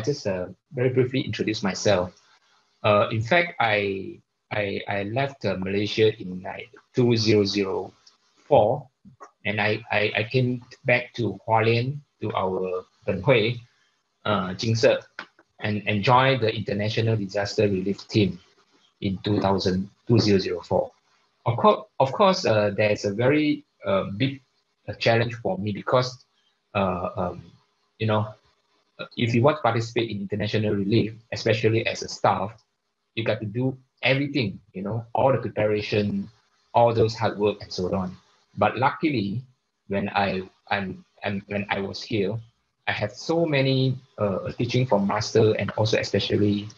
I just uh, very briefly introduce myself. Uh, in fact, I I, I left uh, Malaysia in like 2004 and I, I, I came back to Hualien to our Benhui, uh, Jing Si, and, and joined the International Disaster Relief Team in 2000, 2004. Of course, of course uh, there's a very uh, big uh, challenge for me because, uh, um, you know, if you want to participate in international relief, especially as a staff, you got to do everything, you know, all the preparation, all those hard work and so on. But luckily, when I I'm, I'm when I was here, I had so many uh, teaching from master and also especially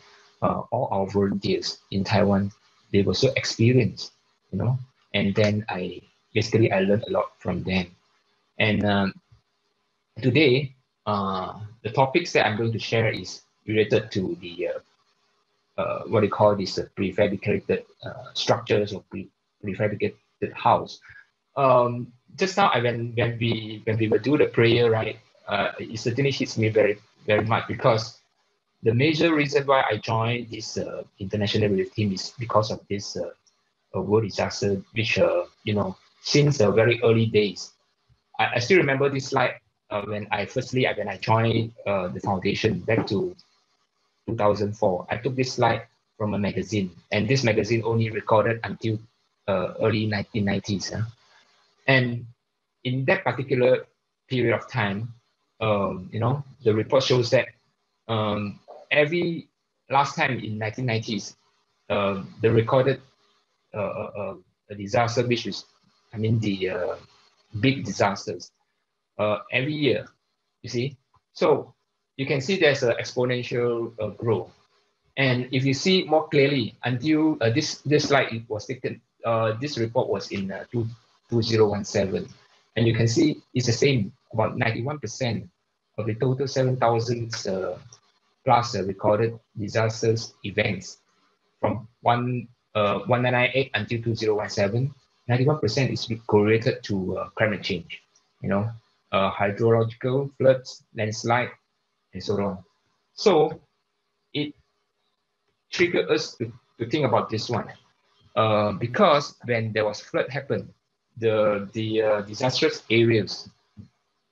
uh, all our volunteers in Taiwan. They were so experienced, you know, and then I basically I learned a lot from them. And um, today, uh, the topics that I'm going to share is related to the uh, uh, what they call these prefabricated uh, structures or pre- prefabricated house. Um, just now, I, when when we when we were do the prayer, right, uh, it certainly hits me very very much because the major reason why I joined this international relief team is because of this world disaster, which you know since the very early days. I, I still remember this slide uh, when I firstly when I joined uh, the foundation back to 2004. I took this slide from a magazine, and this magazine only recorded until uh, early 1990s. Huh? And in that particular period of time, um, you know, the report shows that um, every last time in 1990s, uh, the recorded uh, uh, uh disaster, which is, I mean, the uh, big disasters, uh, every year, you see. So you can see there's an exponential uh, growth. And if you see more clearly, until uh, this, this slide was taken, uh, this report was in uh, two, 2017. And you can see it's the same, about 91% of the total 7,000 uh, plus uh, recorded disasters events from one, uh, 1998 until 2017, 91% is correlated to uh, climate change, you know, uh, hydrological floods, landslide, and so on. So it triggered us to, to think about this one. Uh, because when there was flood happen, the, the uh, disastrous areas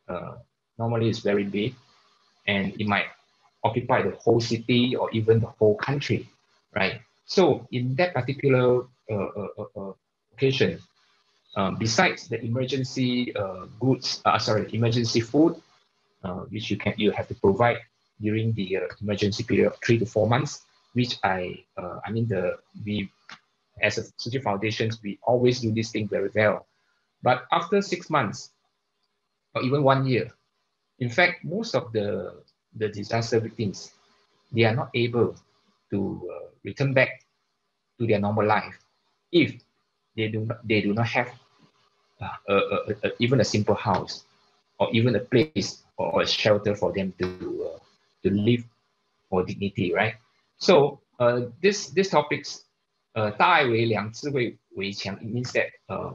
uh, normally is very big and it might occupy the whole city or even the whole country, right? So in that particular uh, uh, uh occasion, um, besides the emergency goods, sorry, emergency food uh, which you can you have to provide during the uh, emergency period of three to four months, which I uh, I mean the we as a Chi foundations we always do this thing very well, but after six months or even one year, in fact most of the the disaster victims they are not able to uh, return back to their normal life. If they do not they do not have uh, a, a, a, even a simple house or even a place or a shelter for them to uh, to live for dignity, right? So uh, this this topics, uh, 大爱为良，智慧为强, it means that uh,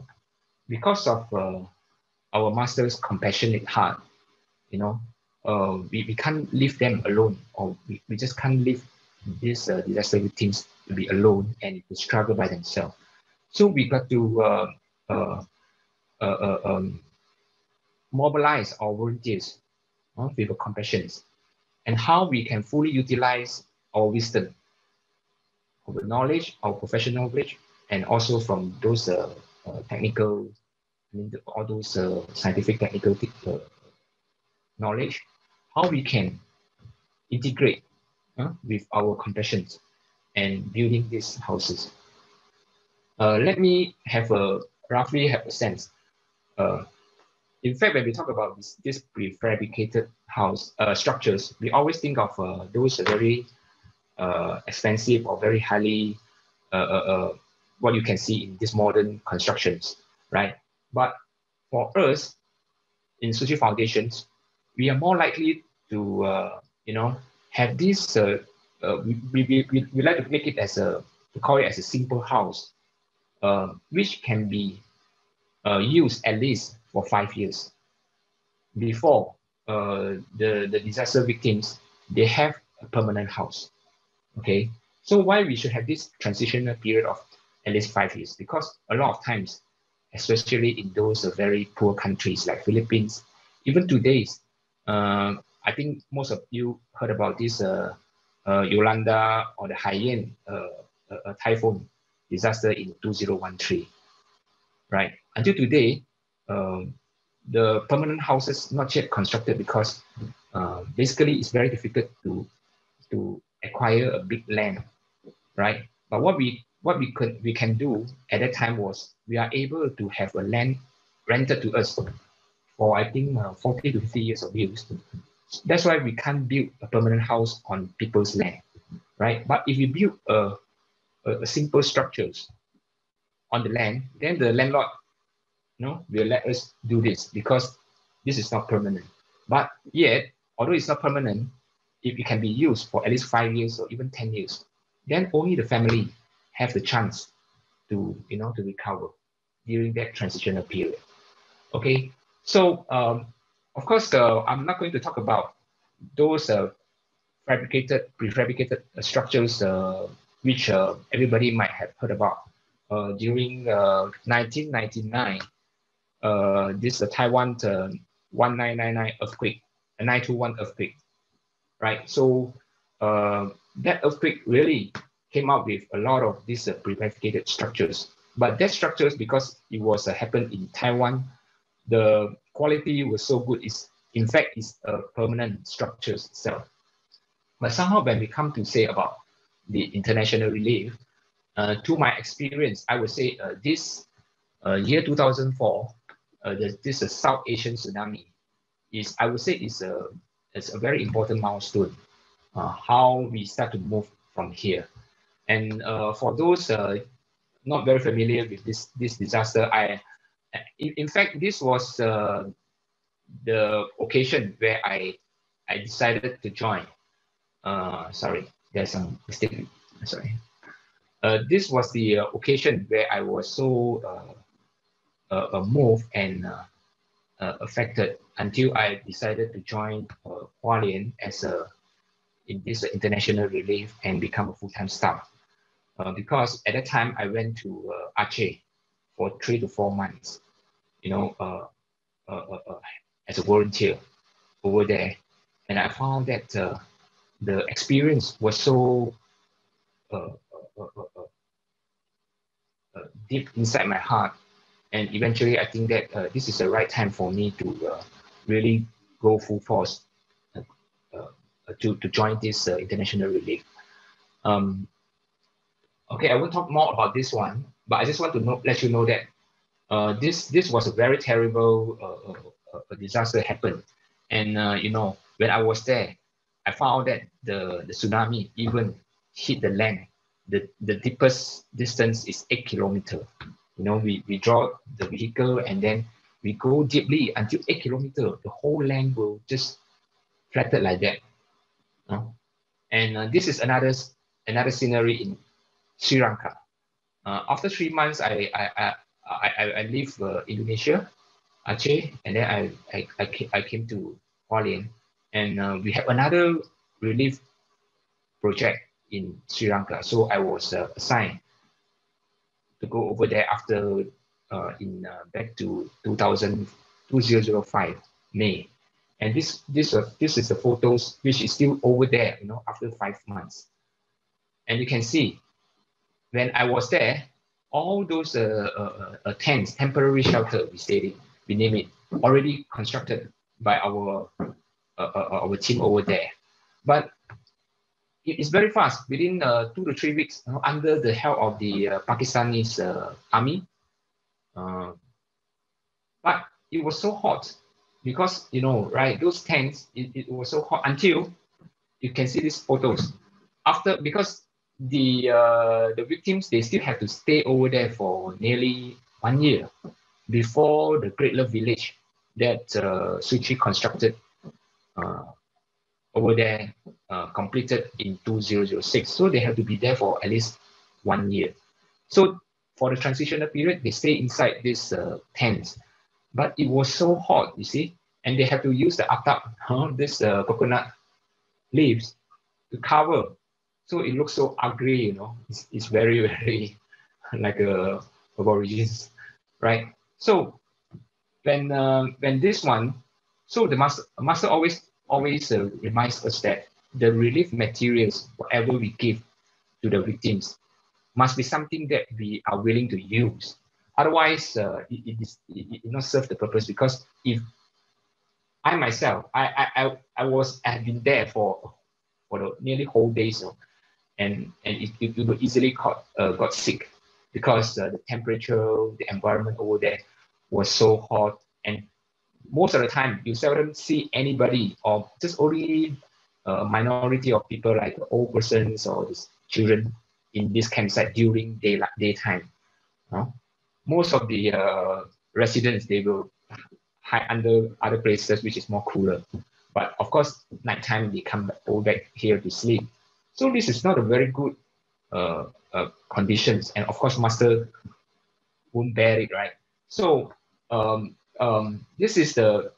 because of uh, our master's compassionate heart, you know, uh, we, we can't leave them alone, or we, we just can't leave these uh, disaster victims to be alone and to struggle by themselves. So we got to uh, uh, uh, um, mobilize our volunteers uh, with compassion and how we can fully utilize our wisdom, our knowledge, our professional knowledge, and also from those uh, uh, technical, I mean, the, all those uh, scientific technical knowledge, how we can integrate with our compassion and building these houses. Uh, let me have a roughly have a sense. Uh, in fact, when we talk about this, this prefabricated house uh, structures, we always think of uh, those very uh, expensive or very highly uh, uh, what you can see in these modern constructions, right? But for us, in Tzu Chi Foundations, we are more likely to, you know, have this, we, we, we, we like to make it as a, to call it as a simple house, which can be used at least for five years. Before uh, the, the disaster victims, they have a permanent house. Okay, so why we should have this transitional period of at least five years? Because a lot of times, especially in those uh, very poor countries like Philippines, even today, uh, I think most of you heard about this uh, uh, Yolanda or the Haiyan uh, uh, typhoon disaster in 2013, right? Until today, um, the permanent houses not yet constructed because uh, basically it's very difficult to to acquire a big land, right? But what we what we could we can do at that time was we are able to have a land rented to us for I think uh, 40 to 50 years of use. That's why we can't build a permanent house on people's land, right? But if you build a, a simple structures on the land, then the landlord you know, will let us do this because this is not permanent. But yet, although it's not permanent, if it can be used for at least five years or even 10 years, then only the family have the chance to, you know, to recover during that transitional period. Okay, so um, of course, uh, I'm not going to talk about those uh, fabricated, prefabricated uh, structures uh, which uh, everybody might have heard about. Uh, during 1999, this uh, Taiwan 1999 earthquake, a 921 earthquake, right? So that earthquake really came up with a lot of these prefabricated structures. But that structures, because it was happened in Taiwan, the quality was so good. It's, in fact, it's a permanent structure itself. But somehow when we come to say about the international relief, uh, to my experience, I would say uh, this uh, year 2004, uh, this uh, South Asian tsunami is, I would say, is a, is a very important milestone, uh, how we start to move from here. And for those not very familiar with this, this disaster, I in, in fact, this was the occasion where I I decided to join. Sorry, there's some mistake. Sorry. Uh, this was the uh, occasion where I was so uh, uh, uh moved and uh, affected until I decided to join uh, Hualien as a in this international relief and become a full-time staff. because at that time I went to Aceh for three to four months you know, uh, uh, uh, uh, as a volunteer over there. And I found that uh, the experience was so uh, deep inside my heart. And eventually, I think that this is the right time for me to really go full force to, to join this international relief. Um, okay, I won't talk more about this one, but I just want to know, let you know that uh, this this was a very terrible uh, uh, uh disaster happened, and uh, you know when I was there, I found that the the tsunami even hit the land. The the deepest distance is eight kilometer. You know we we draw the vehicle and then we go deeply until eight kilometer. The whole land will just flattened like that. And uh, this is another another scenery in Sri Lanka. Uh, after three months, I, I, I, I, I leave uh, Indonesia, Aceh, and then I, I, I came to Hualien. And uh, we have another relief project in Sri Lanka. So I was uh, assigned to go over there after uh, in uh, back to 2000, 2005, May. And this this uh, this is the photos which is still over there, you know, after five months. And you can see when I was there, all those uh, tents, temporary shelter, we say it, we name it, already constructed by our our team over there. But it's very fast. Within uh, two to three weeks, you know, under the help of the uh, Pakistani uh, army. but it was so hot because you know, right? Those tents, it, it was so hot until you can see these photos. After because the uh, the victims they still have to stay over there for nearly one year before the Great Love Village that uh, Tzu Chi constructed uh, over there uh, completed in 2006. So they have to be there for at least one year. So for the transitional period, they stay inside this uh, tents. But it was so hot, you see, and they have to use the atap, huh, this uh, coconut leaves to cover. So it looks so ugly, you know. It's, it's very, very like a aborigines, right? So when uh, when this one, so the master master always always uh, reminds us that the relief materials, whatever we give to the victims, must be something that we are willing to use. Otherwise, uh, it, it, is, it, it not serve the purpose because if I myself, I, I, I, I was, I have been there for, for the nearly whole day, so, and, and it, it, it easily caught, uh, got sick because uh, the temperature, the environment over there was so hot. And most of the time, you seldom see anybody or just only a minority of people like old persons or children in this campsite during daylight, daytime. Uh, most of the uh, residents, they will hide under other places, which is more cooler. But of course, nighttime, they come go back here to sleep. So this is not a very good uh, uh, conditions. And of course, master won't bear it, right? So um, um, this is the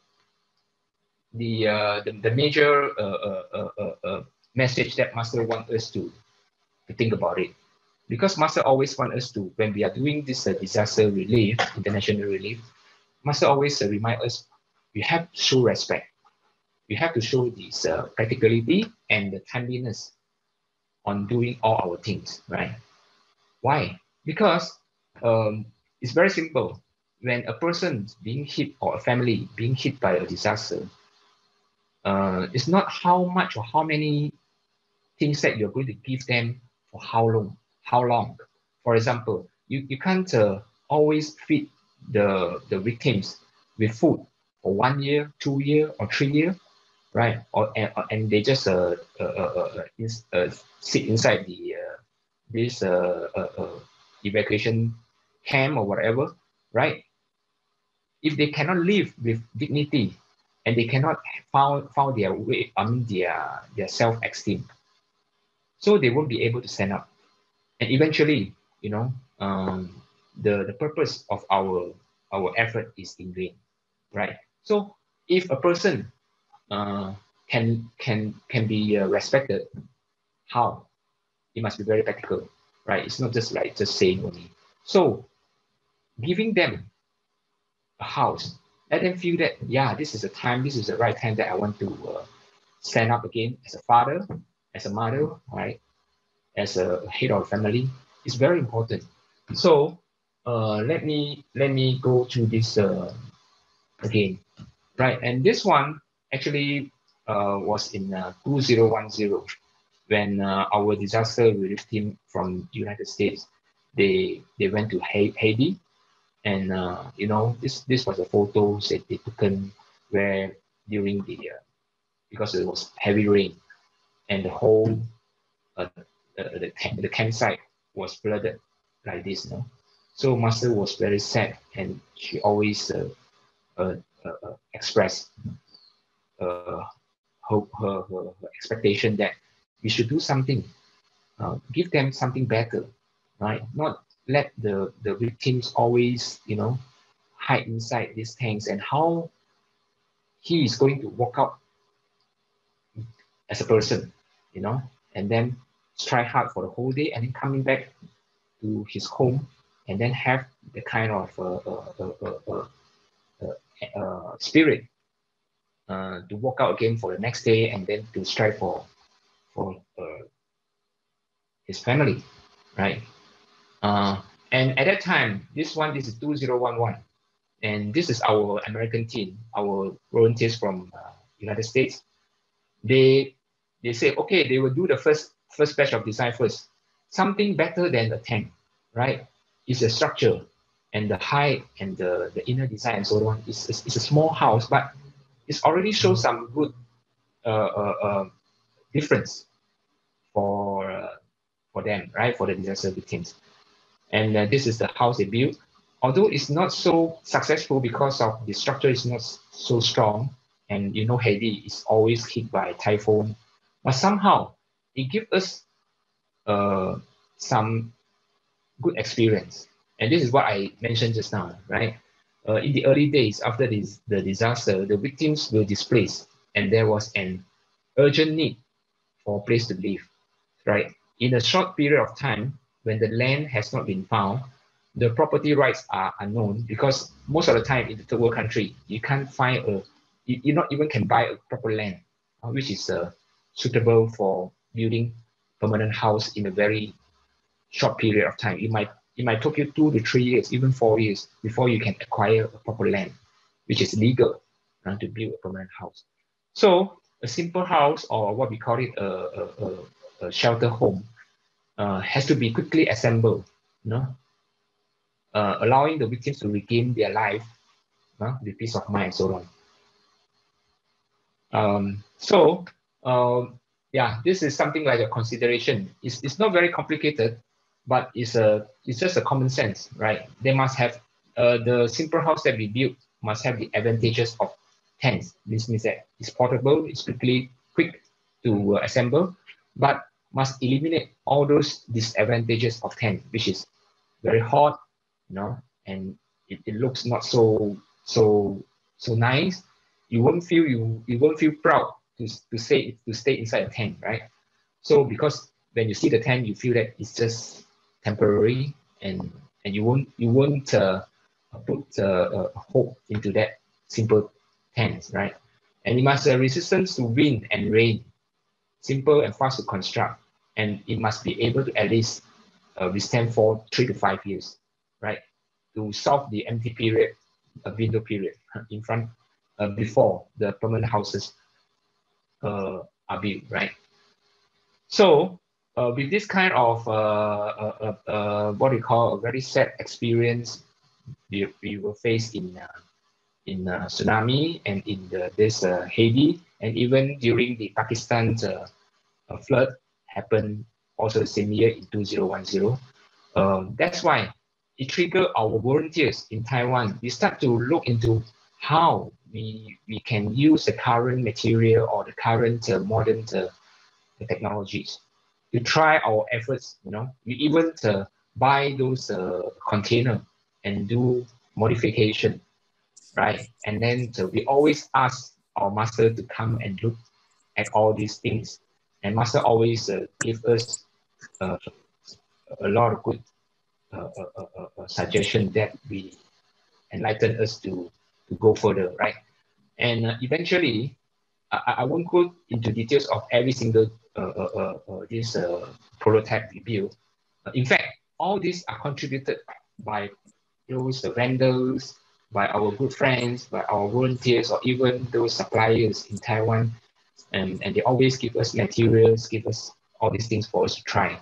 the, uh, the, the major uh, uh, uh, message that master want us to, to think about it. Because master always want us to, when we are doing this uh, disaster relief, international relief, master always uh, remind us we have to show respect. We have to show this uh, practicality and the timeliness on doing all our things, right? Why? Because um, it's very simple. When a person being hit or a family being hit by a disaster, uh, it's not how much or how many things that you're going to give them for how long. How long? For example, you, you can't uh, always feed the, the victims with food for one year, two year, or three year, right? Or and, and they just uh, uh, uh, uh, uh sit inside the uh, this uh, uh, uh, evacuation camp or whatever, right? If they cannot live with dignity and they cannot found found their way, I mean their their self-esteem, so they won't be able to stand up. And eventually, you know, um, the, the purpose of our our effort is in vain, right? So if a person uh, can can can be uh, respected, how? It must be very practical, right? It's not just like just saying only. So giving them a house, let them feel that yeah, this is the time, this is the right time that I want to uh, stand up again as a father, as a mother, right? As a head of family, it's very important. So uh, let me let me go to this uh, again, right? And this one actually uh, was in uh, 2010 when uh, our disaster relief team from United States they they went to Haiti, and uh, you know this this was a photo that they taken where during the uh, because it was heavy rain, and the whole uh, the, the, the campsite was flooded like this, you know. So Master was very sad, and she always uh, uh, uh, expressed uh, her, her, her, expectation that we should do something, give them something better, right? Not let the, the victims always, you know, hide inside these tanks and how he is going to walk out as a person, you know, and then try hard for the whole day and then coming back to his home and then have the kind of uh, uh, uh, spirit to walk out again for the next day and then to strive for for his family, right? And at that time, this one, this is 2011, and this is our American team, our volunteers from United States. They they say, okay, they will do the first first batch of design first, something better than the tank, right? is a structure and the height and the, the inner design and so on. It's, it's, a small house, but it's already shows some good uh, uh, uh, difference for, uh, for them, right? For the disaster victims. And uh, this is the house they built. Although it's not so successful because of the structure is not so strong, and you know Haiti is always hit by typhoon, but somehow it gives us uh, some good experience. And this is what I mentioned just now, right? Uh, in the early days after this, the disaster, the victims were displaced, and there was an urgent need for a place to live, right? In a short period of time, when the land has not been found, the property rights are unknown because most of the time in the third world country, you can't find a, you, you not even can buy a proper land, uh, which is uh, suitable for building permanent house in a very short period of time. It might it might take you two to three years, even four years before you can acquire a proper land, which is legal uh, to build a permanent house. So a simple house or what we call it a, a, a, a shelter home uh, has to be quickly assembled, you know, uh, allowing the victims to regain their life uh, with peace of mind and so on. Um, so, um, yeah, this is something like a consideration. It's, it's not very complicated, but it's a it's just a common sense, right? They must have uh, the simple house that we build must have the advantages of tents. This means that it's portable, it's quickly quick to assemble, but must eliminate all those disadvantages of tent, which is very hot, you know, and it, it looks not so so so nice. You won't feel you you won't feel proud to, to stay to stay inside a tent, right? So because when you see the tent, you feel that it's just temporary, and and you won't you won't uh, put uh, hope into that simple tent, right? And it must have resistance to wind and rain, simple and fast to construct, and it must be able to at least uh, withstand for three to five years, right? To solve the empty period, a window period in front uh, before the permanent houses uh, are built, right? So uh, with this kind of uh, uh, uh, uh, what we call a very sad experience, we, we will face in uh, in uh, tsunami and in the, this uh, Haiti, and even during the Pakistan uh, uh, flood happened also the same year in 2010. Um, that's why it triggered our volunteers in Taiwan. We start to look into how we, we can use the current material or the current uh, modern uh, technologies to try our efforts. You know, we even uh, buy those uh, container and do modification, right? And then so we always ask our master to come and look at all these things, and master always uh, give us uh, a lot of good uh, uh, uh, uh suggestion that we enlighten us to to go further, right? And eventually, I, I won't go into details of every single this prototype we built. in fact, all these are contributed by those vendors, by our good friends, by our volunteers, or even those suppliers in Taiwan. And, and they always give us materials, give us all these things for us to try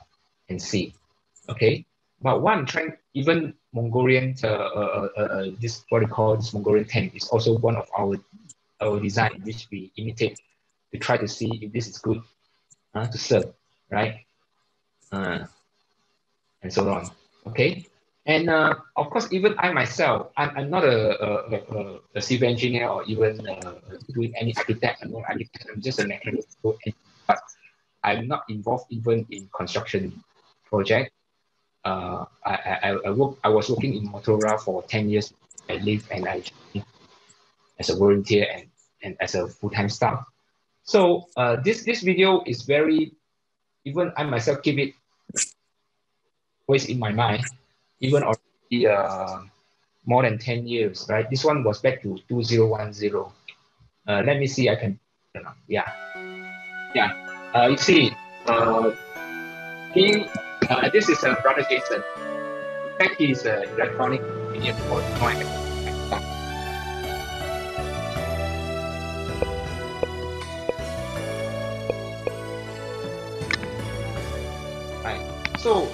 and see. Okay, but one trying even Mongolian, uh, uh, uh, uh, this what we call this Mongolian tank is also one of our our design which we imitate to try to see if this is good uh, to serve, right? Uh, and so on. Okay. And uh, of course, even I myself, I'm, I'm not a, a, a, a civil engineer or even uh, doing any architect. I'm not. I'm just a mechanical but I'm not involved even in construction project. Uh, I, I, I, work, I was working in Motorola for 10 years. I live and I as a volunteer and, and as a full-time staff. So uh, this, this video is very, even I myself keep it always in my mind, even already uh, more than 10 years, right? This one was back to 2010. Uh, let me see, I can, yeah. Yeah, uh, you see, uh, he, uh, this is uh, brother Jason. In fact, he's an electronic engineer for So,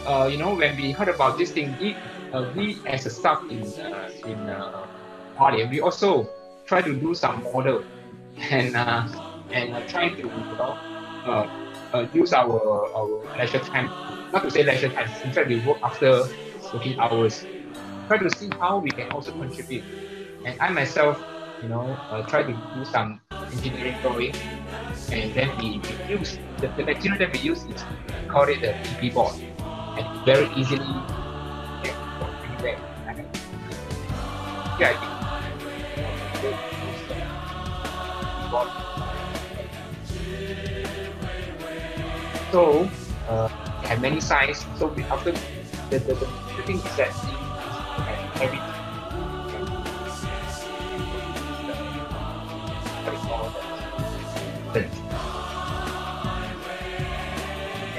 uh, you know, when we heard about this thing, we, uh, we as a staff in uh, in uh, we also try to do some model and uh, and uh, try to you know, uh, uh, use our our leisure time. Not to say leisure time. In fact, we work after working hours. Try to see how we can also contribute. And I myself, you know, uh, try to do some engineering drawing, and then we, we use the, the material that we use is called it the PP board and very easily get feedback. Yeah, So uh, have many size. So we, after the, the, the, the thing is that every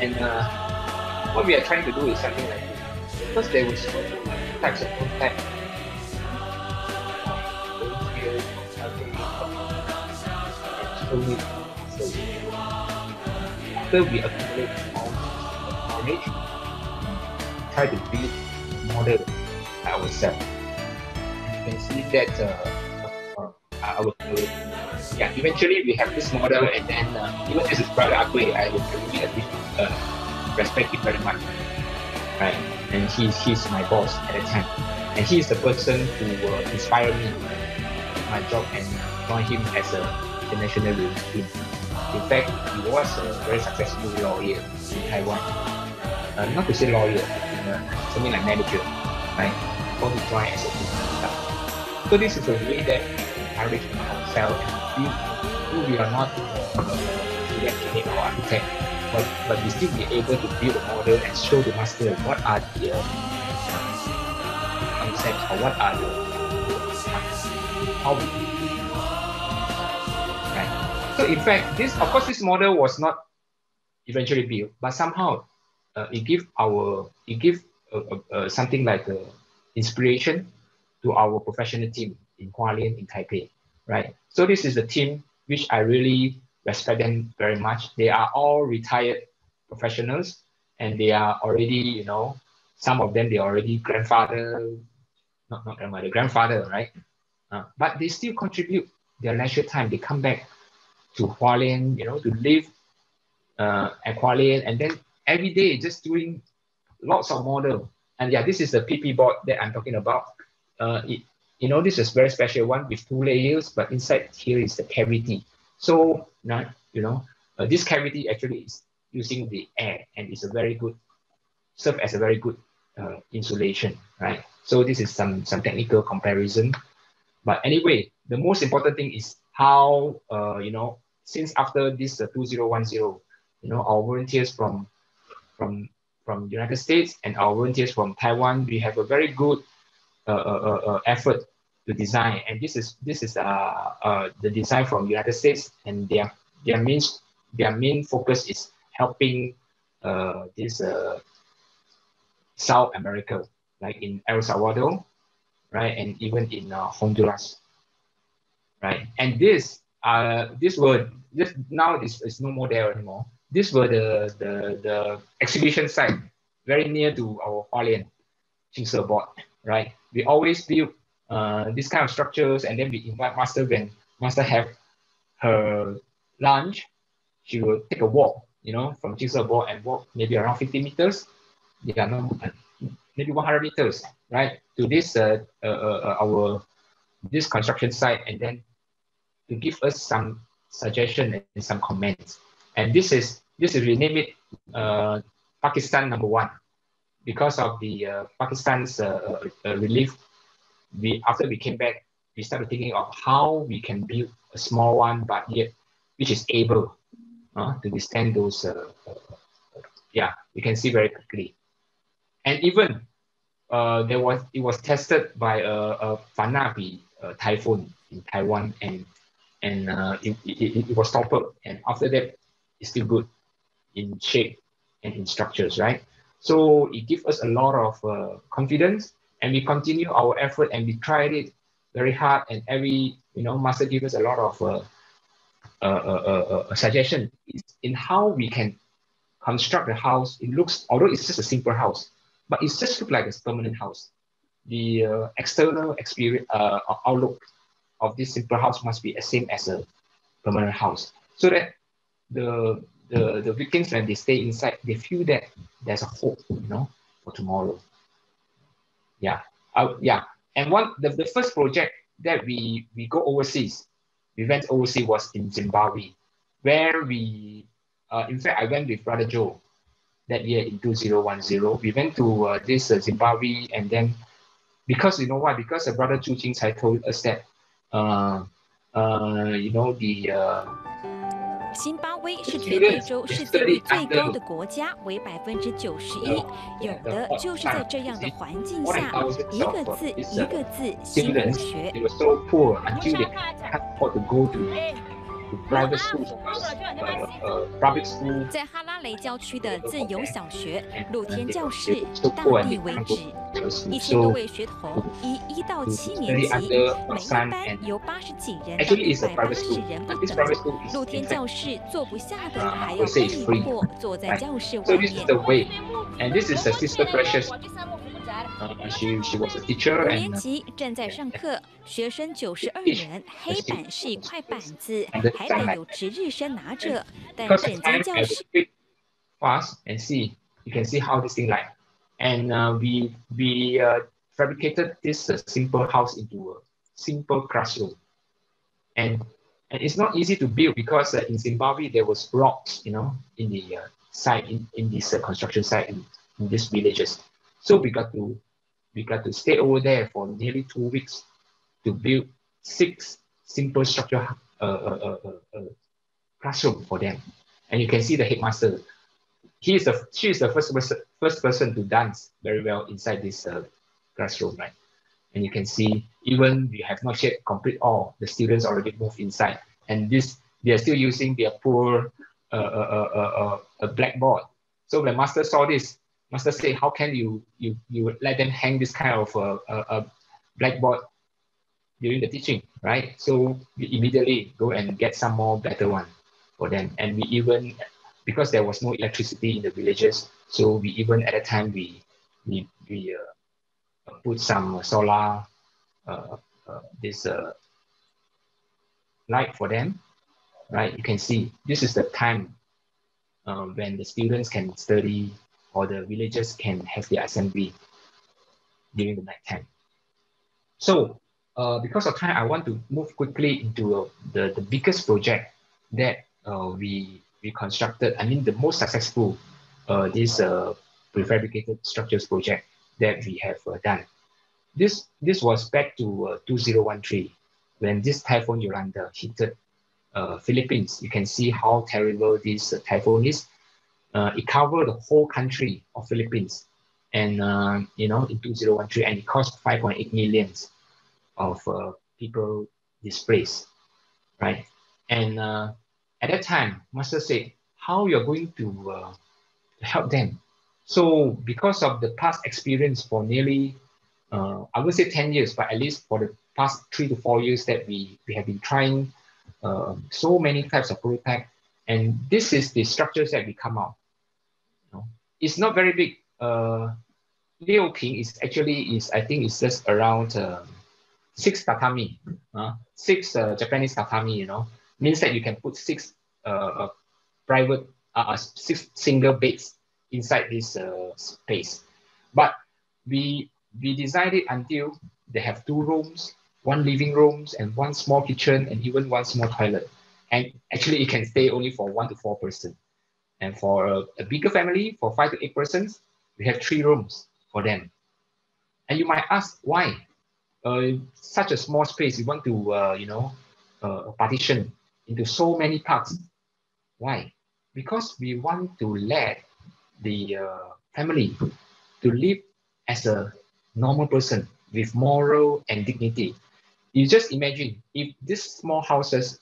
and uh, what we are trying to do is something like this. First, there was types of contact after we accumulate all knowledge, try to build model ourselves. You can see that uh, uh, our yeah, eventually we have this model, and then uh, even this is Brother Akwe, I would really uh, respect him very much, right? And he's he's my boss at the time, and he's the person who uh, inspired me my job and join him as a international team. In fact, he was a very successful lawyer in Taiwan. Uh, not to say lawyer, uh, something like manager, right? Before he joined as a team So this is a way that we encourage ourselves and we, we are not uh, or architect, but, but we still be able to build a model and show the master what are the uh, concepts or what are the how we right. So in fact, this of course this model was not eventually built, but somehow uh, it give our it give uh, uh, uh something like inspiration to our professional team in Hualien in Taipei, right? So this is the team which I really respect them very much. They are all retired professionals, and they are already, you know, some of them they already grandfather, not not grandmother, grandfather, right? Uh, but they still contribute their leisure time. They come back to Hualien, you know, to live uh, at Hualien, and then every day just doing lots of model. And yeah, this is the PP board that I'm talking about. Uh, it, you know, this is very special one with two layers, but inside here is the cavity. So, not, you know, uh, this cavity actually is using the air and it's a very good, serve as a very good uh, insulation, right? So this is some, some technical comparison. But anyway, the most important thing is how, uh, you know, since after this uh, 2010, you know, our volunteers from, from, from United States and our volunteers from Taiwan, we have a very good uh, uh effort to design. And this is this is uh, uh, the design from United States, and their their main their main focus is helping uh, this uh, South America, like in El Salvador, right, and even in Honduras, right. And this uh this were this now is, is no more there anymore. This were the the the exhibition site very near to our Hualien board, right? We always build uh, this kind of structures, and then we invite master when master have her lunch, she will take a walk, you know, from Jing Si board and walk maybe around 50 meters. Yeah, no, maybe 100 meters, right, to this uh, uh, uh, our this construction site, and then to give us some suggestion and some comments. And this is this is we name it uh, Pakistan number one because of the uh, Pakistan's uh, uh, relief we after we came back, we started thinking of how we can build a small one, but yet which is able uh, to withstand those. Uh, uh, yeah, we can see very quickly, and even uh, there was it was tested by a, a Fanapi uh, typhoon in Taiwan, and and uh, it, it, it was toppled, and after that, it's still good in shape and in structures, right? So it gives us a lot of confidence and we continue our effort and we tried it very hard and every you know master give us a lot of uh, uh, uh, uh, suggestion in how we can construct the house. It looks although it's just a simple house but it just looks like a permanent house. The uh, external experience uh, outlook of this simple house must be the same as a permanent house. So that the the, the victims when they stay inside they feel that there's a hope you know for tomorrow yeah. Uh, yeah. And one the, the first project that we we go overseas, we went overseas was in Zimbabwe, where we uh, in fact I went with Brother Joe that year in 2010. We went to uh, this uh, Zimbabwe and then because you know why? Because uh, Brother Chu Jing told us that uh, uh, you know the uh, 津巴威是全非洲识字率最高的国家，为百分之九十一。有的就是在这样的环境下，一个字一个字辛苦学。Uh, uh, public school. 在哈拉雷郊区的自由小学，露天教室，大地为止，一千多位学童，一一到七年级，每一班由八十几人到一百八十人不等。露天教室坐不下的，还要被迫坐在教室外面。年级正在上课，学生九十二人，黑板是一块板子，还得有值日生拿着。但整间教室。Fast and see, you can see how this thing like, and uh, we we uh, fabricated this uh, simple house into a simple classroom, and and it's not easy to build because uh, in Zimbabwe there was rocks, you know, in the uh, site in in this uh, construction site in, in these villages. So we got to we got to stay over there for nearly two weeks to build six simple structure uh, uh, uh, uh, classroom for them. And you can see the headmaster. He is the she is the first person first person to dance very well inside this uh, classroom, right? And you can see even we have not yet complete all the students already moved inside, and this they are still using their poor uh, uh, uh, uh, blackboard. So when master saw this, master say, how can you you you let them hang this kind of uh, uh, uh, blackboard during the teaching, right? So we immediately go and get some more better one for them, and we even because there was no electricity in the villages, so we even at a time we we we uh, put some solar uh, uh, this uh, light for them, right? You can see this is the time uh, when the students can study or the villagers can have their assembly during the night time. So uh, because of time, I want to move quickly into uh, the, the biggest project that uh, we, we constructed. I mean, the most successful, uh, this uh, prefabricated structures project that we have uh, done. This, this was back to uh, 2013 when this typhoon Yolanda hit Philippines. You can see how terrible this typhoon is it covered the whole country of Philippines. And, uh, you know, in 2013, and it cost 5.8 millions of uh, people displaced, right? And uh, at that time, Master said, how you're going to uh, help them? So because of the past experience for nearly, uh, I would say 10 years, but at least for the past three to four years that we, we have been trying so many types of prototype, and this is the structures that we come out it's not very big. Uh, Liu Ping is actually is I think it's just around uh, six tatami, uh, six uh, Japanese tatami. You know, means that you can put six uh, uh private uh, uh, six single beds inside this uh, space. But we we designed it until they have two rooms, one living rooms, and one small kitchen, and even one small toilet. And actually, it can stay only for one to four person. And for a, a bigger family, for five to eight persons, we have three rooms for them. And you might ask why? Uh, such a small space, you want to, uh, you know, uh, partition into so many parts. Why? Because we want to let the uh, family to live as a normal person with moral and dignity. You just imagine if these small houses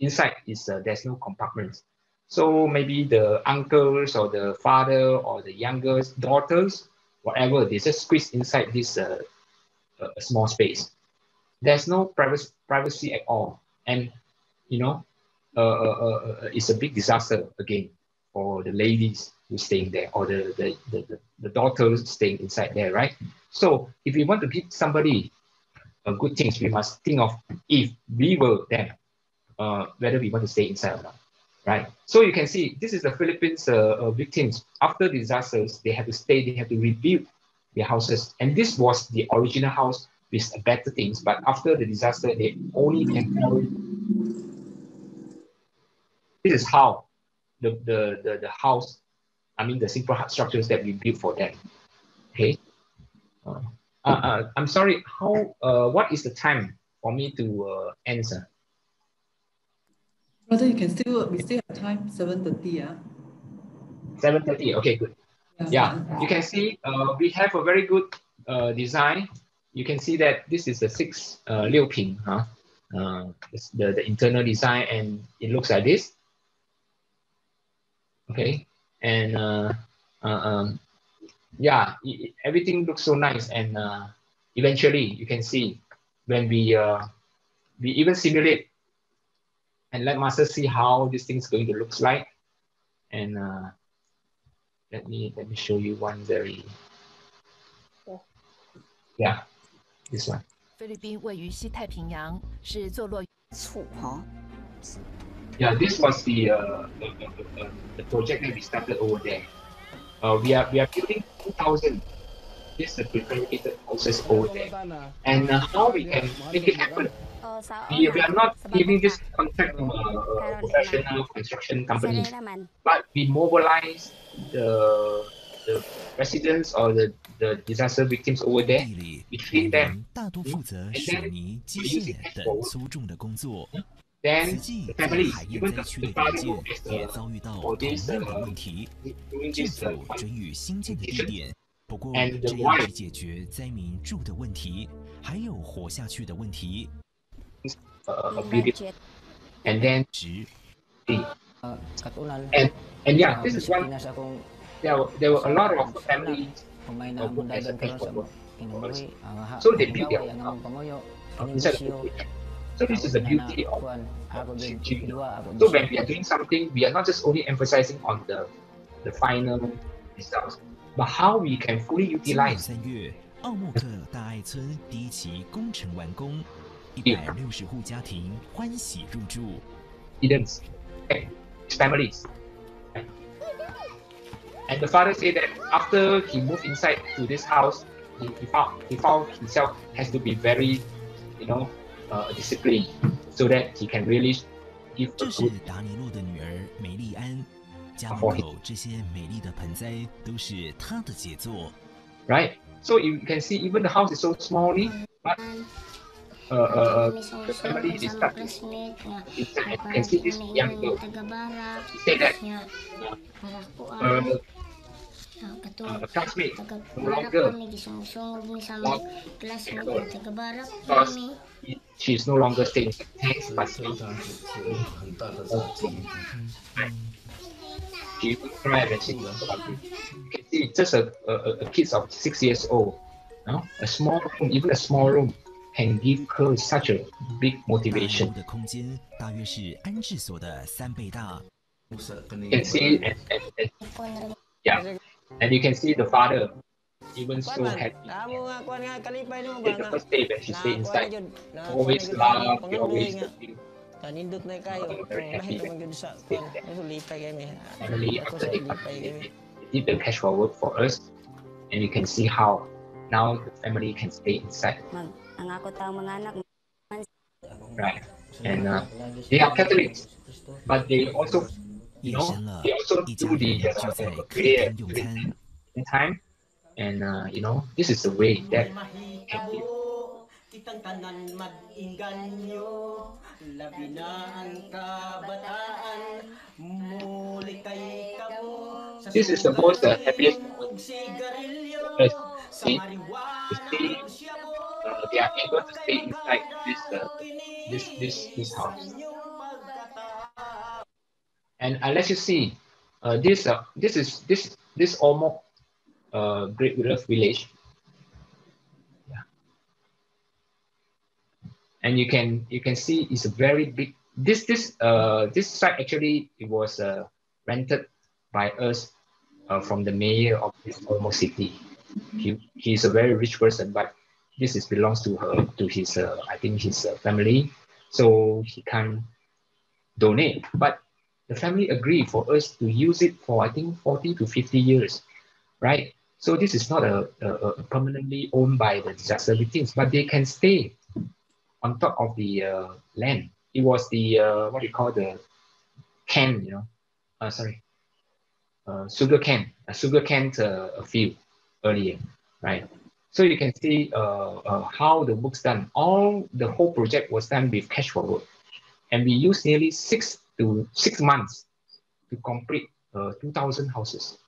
inside is uh, there's no compartments, so maybe the uncles or the father or the youngest daughters, whatever, they just squeeze inside this uh, uh, small space. There's no privacy, privacy at all. And, you know, uh, uh, uh, uh, it's a big disaster again for the ladies who staying there or the, the, the, the, daughters staying inside there, right? So if we want to give somebody uh, good things, we must think of if we were them, uh, whether we want to stay inside or not right? So you can see this is the Philippines uh, uh, victims. After disasters, they have to stay, they have to rebuild their houses. And this was the original house with better things, but after the disaster, they only can This is how the, the, the, the house, I mean the simple structures that we built for them. Okay. Uh, uh, uh I'm sorry, how, uh, what is the time for me to answer? Brother, you can still, we still have time, 7.30, yeah? 7.30, okay, good. Yeah, yeah. you can see uh, we have a very good uh, design. You can see that this is the six uh, 六品, huh? Uh, the, the internal design and it looks like this. Okay, and uh, uh, um, yeah, it, everything looks so nice and uh, eventually you can see when we uh, we even simulate and let master see how this thing is going to look like and uh, let me let me show you one very yeah this one 菲律宾位于西太平洋，是坐落醋哈。Yeah, this was the, uh, the, the, the project that we started over there. Uh, we are we are building 2,000. This is the prefabricated houses over there, and uh, how we can make it happen. We are not giving this contract to a professional construction company, but we mobilize the the residents or the the disaster victims over there. Between them, and then the use it as Then the family, even the the family, or this or this doing this construction. 不过，这 for these problems. Then Uh, and then, and and yeah, this is one there were, there were a lot of families of who has So they built their own house inside the So this is the beauty of So when we are doing something, we are not just only emphasizing on the the final results, but how we can fully utilize. 三月，奥莫克大爱村第一期工程完工， 一百六十户家庭欢喜入住。Students, families. And the father said that after he moved inside to this house, he, he found he found himself has to be very, you know, uh, disciplined, so that he can really give a good. 达尼洛的女儿梅丽安，家门口这些美丽的盆栽都是她的杰作。Right, so you can see even the house is so small, but uh, uh, the family is inside. You can see this young girl. Said that. uh, uh, classmate no longer. because she is no longer staying. Thanks but she would cry when she was You can see just a, a, a kid of six years old, no? a small room, even a small room can give her such a big motivation. You see and, and, and yeah, and you can see the father even so happy. It's the first day when she stayed inside. Always laugh, always laughing. Nindot na kayo. Finally, after they did the cash for work for us, and you can see how now the family can stay inside. ang ako tao mga anak. Right. And uh, they are Catholics, but they also, you know, they also do the uh, prayer in uh, time. And, uh, you know, this is the way that can be. Kitang-tanan mag-inganyo Labi na ang kabataan Muli kay kamo This is the most uh, happiest moment. Sigarilyo, sa see they are able to stay inside this uh, this this this house and let you see, uh, this uh, this is this this Ormoc uh, Great Love Village. Yeah. And you can you can see it's a very big. This this uh this site actually it was uh, rented by us uh, from the mayor of this Ormoc city. He he's a very rich person, but this is belongs to her to his uh, I think his uh, family, so he can't donate. But the family agreed for us to use it for I think 40 to 50 years, right? So this is not a, a, a permanently owned by the disaster victims, but they can stay on top of the uh, land. It was the uh, what do you call the can, you know? Uh, sorry, uh, sugar cane, a sugar cane uh, field earlier, right? So you can see uh, uh, how the work's done. All the whole project was done with cash for work, and we used nearly six to six months to complete uh, 2,000 houses.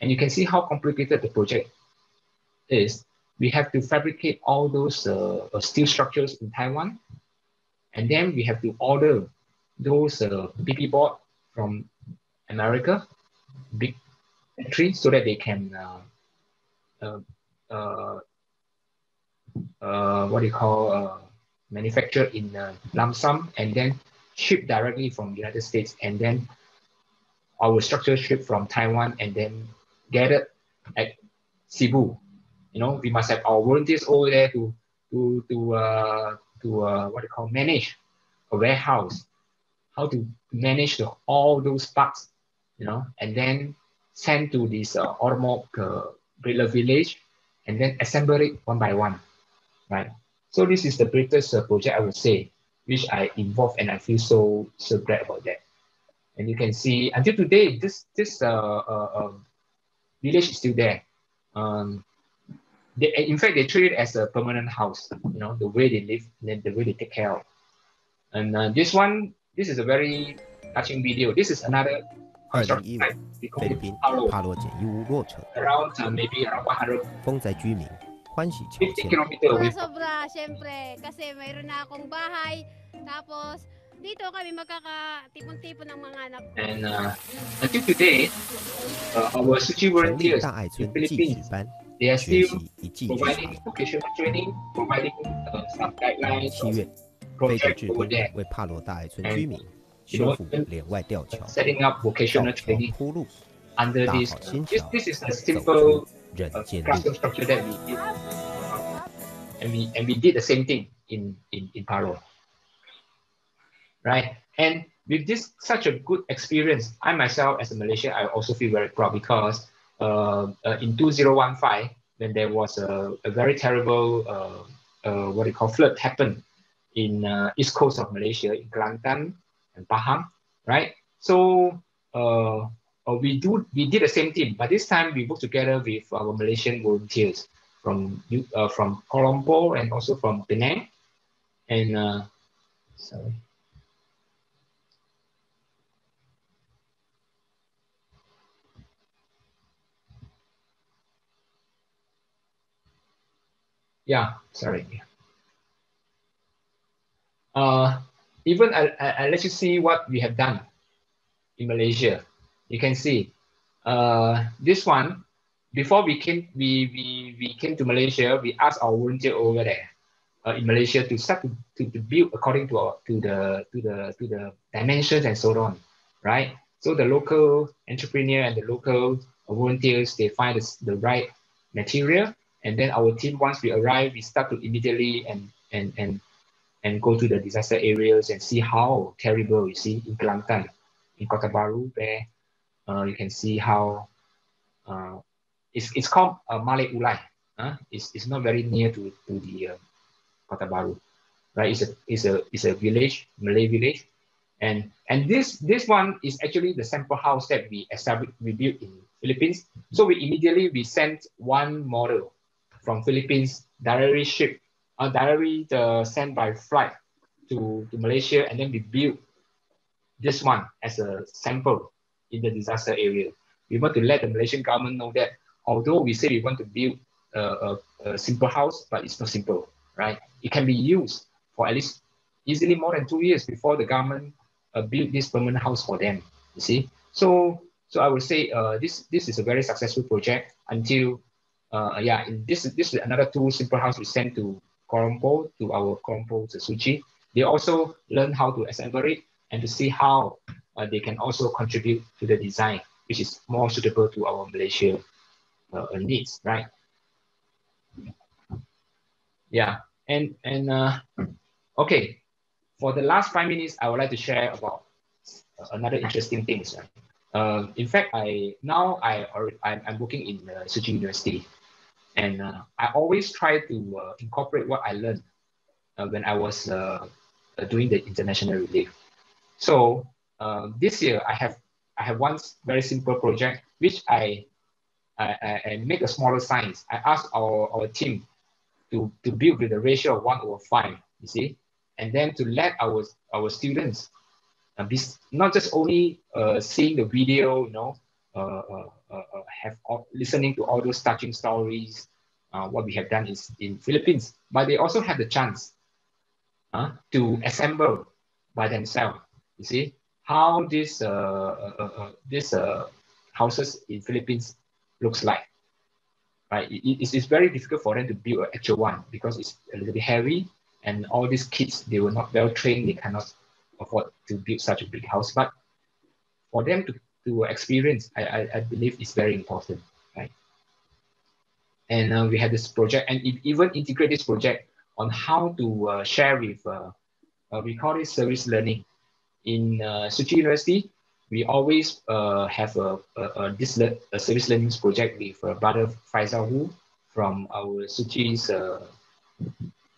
And you can see how complicated the project is. We have to fabricate all those uh, steel structures in Taiwan. And then we have to order those uh, PP board from America, big factory, so that they can uh, what do you call uh, manufacture in uh, lump sum and then ship directly from the United States and then our structure ship from Taiwan and then gathered at Cebu. You know, we must have our volunteers over there to to to uh, to uh, what do you call manage a warehouse, how to manage the, all those parts, you know, and then send to this uh, Ormoc uh, village and then assemble it one by one, right? So this is the greatest uh, project I would say, which I involved and I feel so so glad about that. And you can see until today, this this uh, uh, uh village is still there. Um, they, in fact, they treat it as a permanent house. You know the way they live, the way they take care of. And uh, this one, this is a very touching video. This is another 二零一五，菲律宾帕洛简易屋落成，风灾居民欢喜乔迁。Sobra, syempre, kasi mayroon na akong bahay, tapos dito kami magkakatipon-tipon ng mga anak. And uh, until today, uh, our Suchi volunteers in Philippines, they are still providing vocational training, providing uh, some guidelines, 七月，非洲志工为帕罗大爱村居民 setting up vocational training we and we did the same thing in in in Palo, right? And with this such a good experience, I myself as a Malaysian, I also feel very proud because uh, uh, in 2015, when there was a, a very terrible uh, uh what they call flood happened in uh, east coast of Malaysia in Kelantan, and right? So uh, uh, we do we did the same thing, but this time we work together with our Malaysian volunteers from uh, from Colombo and also from Penang, and uh, sorry. Yeah, sorry. Uh, even I, I, let you see what we have done in Malaysia. You can see uh, this one, before we came, we, we, we came to Malaysia, we asked our volunteer over there uh, in Malaysia to start to, to, to build according to, our, to, the, to, the, to the dimensions and so on, right? So the local entrepreneur and the local volunteers, they find the, the right material. And then our team, once we arrive, we start to immediately and, and, and and go to the disaster areas and see how terrible you see in Kelantan, in Kota Baru, where uh, you can see how uh, it's, it's called uh, Malay Ulai. It's, it's not very near to, to the uh, Kota Baru, right? It's a, it's a, it's a village, Malay village. And, and this, this one is actually the sample house that we established, we built in Philippines. So we immediately, we sent one model from Philippines directly shipped uh, directly uh, sent by flight to, to Malaysia, and then we build this one as a sample in the disaster area. We want to let the Malaysian government know that although we say we want to build a, a, a simple house, but it's not simple, right? It can be used for at least easily more than two years before the government uh, build this permanent house for them. You see, so so I would say uh, this this is a very successful project until uh, yeah. This this is another two simple house we sent to Colombo to our Colombo Tzu Chi. They also learn how to assemble it and to see how uh, they can also contribute to the design, which is more suitable to our Malaysia uh, needs, right? Yeah, and and uh, okay, for the last five minutes, I would like to share about another interesting things. Uh, in fact, I now I I'm, I'm working in uh, Chi University, and uh, I always try to uh, incorporate what I learned uh, when I was uh, uh, doing the international relief. So uh, this year I have I have one very simple project which I I, I make a smaller size. I ask our, our team to, to build with a ratio of one over five, you see, and then to let our, our students uh, not just only seeing the video, you know, Uh, uh, uh, have all, listening to all those touching stories, what we have done is in Philippines, but they also have the chance to assemble by themselves. You see how this this houses in Philippines looks like. Right, it, it's very difficult for them to build an actual one because it's a little bit heavy, and all these kids they were not well trained. They cannot afford to build such a big house. But for them to, to experience, I, I, I believe is very important, right? And uh, we have this project, and it even integrate this project on how to uh, share with, uh, uh call it service learning. In uh, Tzu Chi University, we always uh, have a, a, a, this le a service learning project with uh, brother Faisal Hu from our Tzu Chi's uh,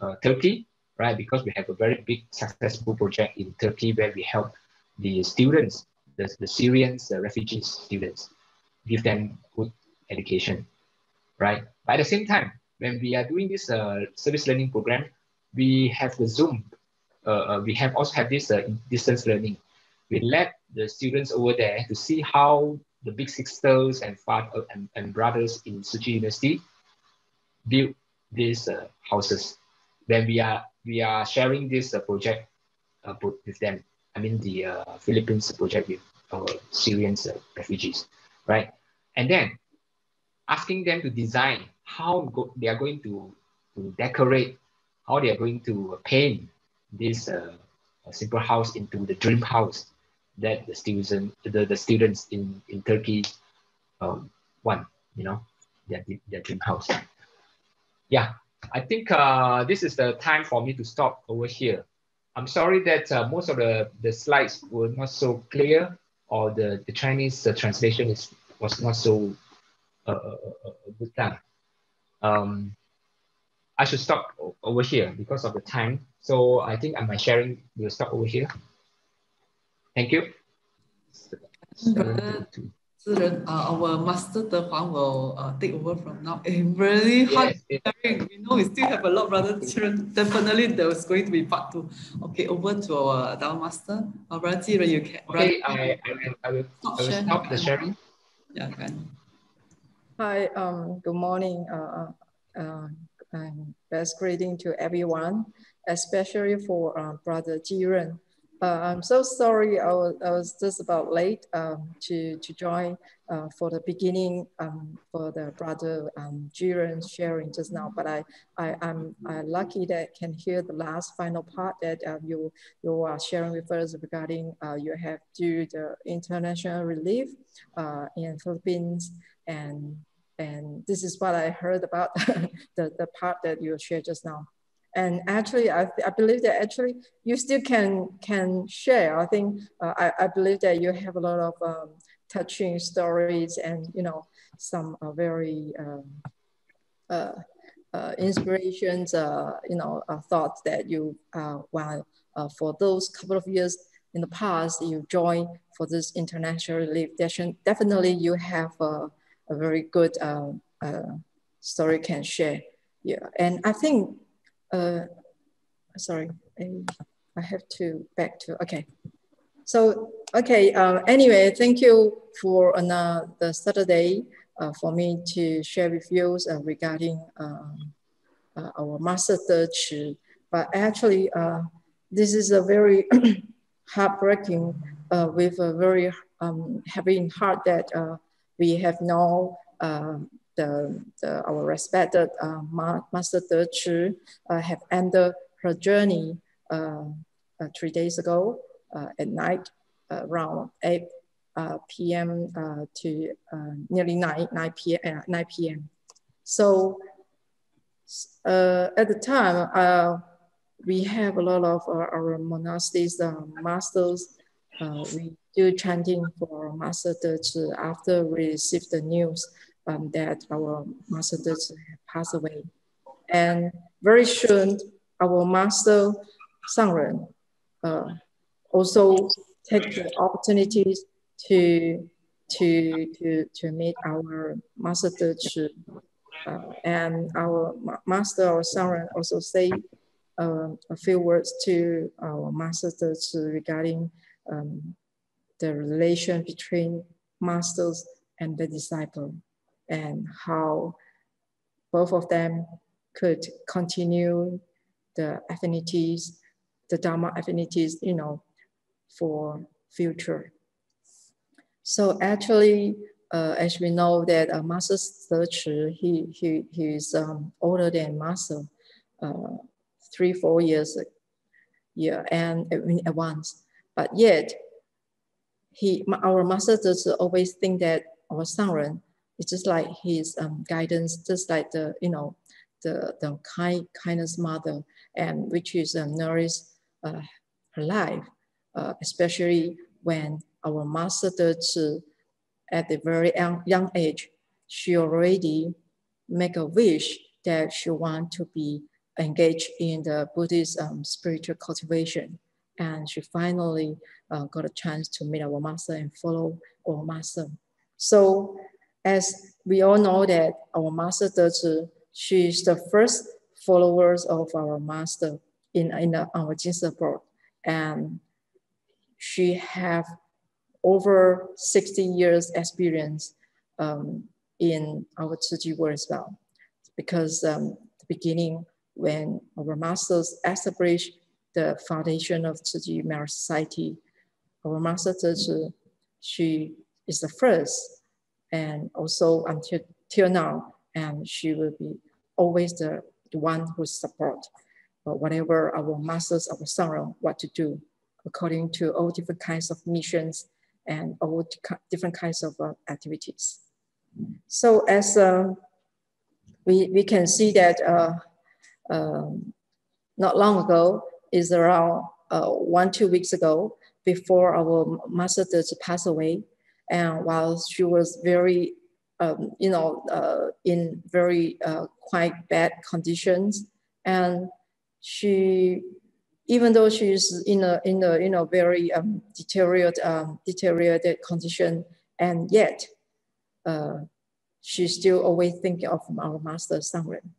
uh, Turkey right? Because we have a very big successful project in Turkey where we help the students, the, the Syrians, the refugee students, give them good education, right? But at the same time, when we are doing this uh, service learning program, we have the Zoom. Uh, uh, we have also have this uh, distance learning. We let the students over there to see how the big sisters and father and, and brothers in Chi University build these uh, houses. Then we are we are sharing this uh, project uh, with them. I mean the uh, Philippines project with our Syrian uh, refugees, right? And then asking them to design how go- they are going to, to decorate, how they are going to paint this uh, simple house into the dream house that the students the, the students in, in Turkey um, want, you know, their, their dream house. Yeah, I think uh, this is the time for me to stop over here. I'm sorry that uh, most of the, the slides were not so clear or the, the Chinese uh, translation is, was not so uh, uh, uh, good done. Um, I should stop over here because of the time. So I think I'm my sharing will stop over here. Thank you. Uh, our master De Huang will uh, take over from now. A really hard yes, sharing. We know we still have a lot, brother Ji Ren. Definitely there's going to be part two. Okay, over to our Dao master. Uh, brother Ji Ren, you can. Okay, I, I, I, will, stop, I will stop the sharing. Yeah, can. Hi, um, good morning. Uh, uh, um, best greeting to everyone, especially for uh, brother Ji Ren. Uh, I'm so sorry. I was, I was just about late um, to, to join uh, for the beginning um, for the brother um, Ji Ren sharing just now. But I, I, I'm I lucky that I can hear the last final part that uh, you, you are sharing with us regarding uh, you have do the international relief uh, in Philippines and and this is what I heard about the, the part that you shared just now and actually I, I believe that actually you still can can share. I think uh, I, I believe that you have a lot of um, touching stories and you know some uh, very um, uh, uh inspirations uh, you know thoughts that you while for those couple of years in the past you joined for this international relief definitely you have a, a very good story can share. Yeah. And i think uh, sorry, I have to back to, okay. So, okay, uh, anyway, thank you for another Saturday uh, for me to share with you uh, regarding um, uh, our Master De. But actually, uh, this is a very heartbreaking with a very um, heavy heart that we have now um, the, the our respected uh, Master De Chi uh, have ended her journey uh, uh three days ago uh, at night around 8 uh, p.m. to nearly 9, 9 p.m. 9 p.m. So at the time, we have a lot of our monastics masters we do chanting for Master De Chi after we receive the news um, that our master passed away. And very soon, our master Shangren uh, also take the opportunities to to to to meet our master uh, and our master or Shangren also say uh, a few words to our master regarding um, the relation between masters and the disciple and how both of them could continue the affinities, the Dharma affinities, you know, for future. So actually, uh, as we know that uh, Master Dechi, he, he, he is um, older than Master, uh, three, four years yeah, and at once. But yet, he, our Master Dechi always think that our Shangren it's just like his um, guidance, just like the, you know, the, the kind, kindness mother, and which is um, nourished uh, her life, uh, especially when our master Dechi, at the very young, young age, she already make a wish that she want to be engaged in the Buddhist um, spiritual cultivation. And she finally uh, got a chance to meet our master and follow our master. So as we all know that our master Dezhi, she is the first followers of our master in, in the, our Jing Si Abode. And she have over 60 years experience um, in our Tzu Chi world as well. Because um, the beginning when our masters established the foundation of Tzu Chi Merit Society, our master Dechi, she is the first and also until till now, and she will be always the, the one who support uh, whatever our masters, our son, what to do according to all different kinds of missions and all different kinds of uh, activities. So as uh, we, we can see that uh, um, not long ago, is around uh, one, two weeks ago, before our master passed away, and while she was very, um, you know, uh, in very uh, quite bad conditions, and she, even though she's in a in a you know very um, deteriorated um, deteriorated condition, and yet, uh, she still always thinking of our master Shangren.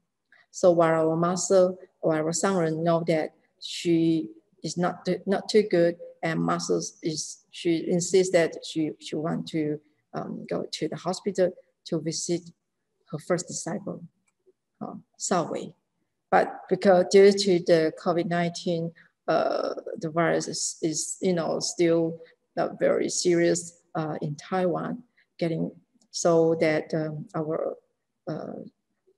So while our master or our Shangren know that she is not not too good, and master is she insists that she, she want to um, go to the hospital to visit her first disciple, uh, Wei. But because due to the COVID-19, uh, the virus is, is, you know, still very serious uh, in Taiwan, getting so that um, our uh,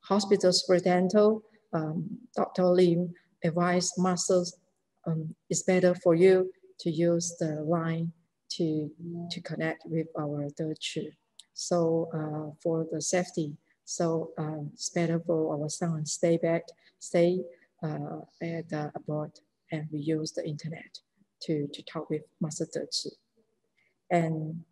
hospital superintendent, um, Dr. Lim, advised masters um, it's better for you to use the line to, to connect with our Dechi. So uh, for the safety, so um, it's better for our son stay back, stay uh, at the Abode, and we use the internet to, to talk with Master Dechi. And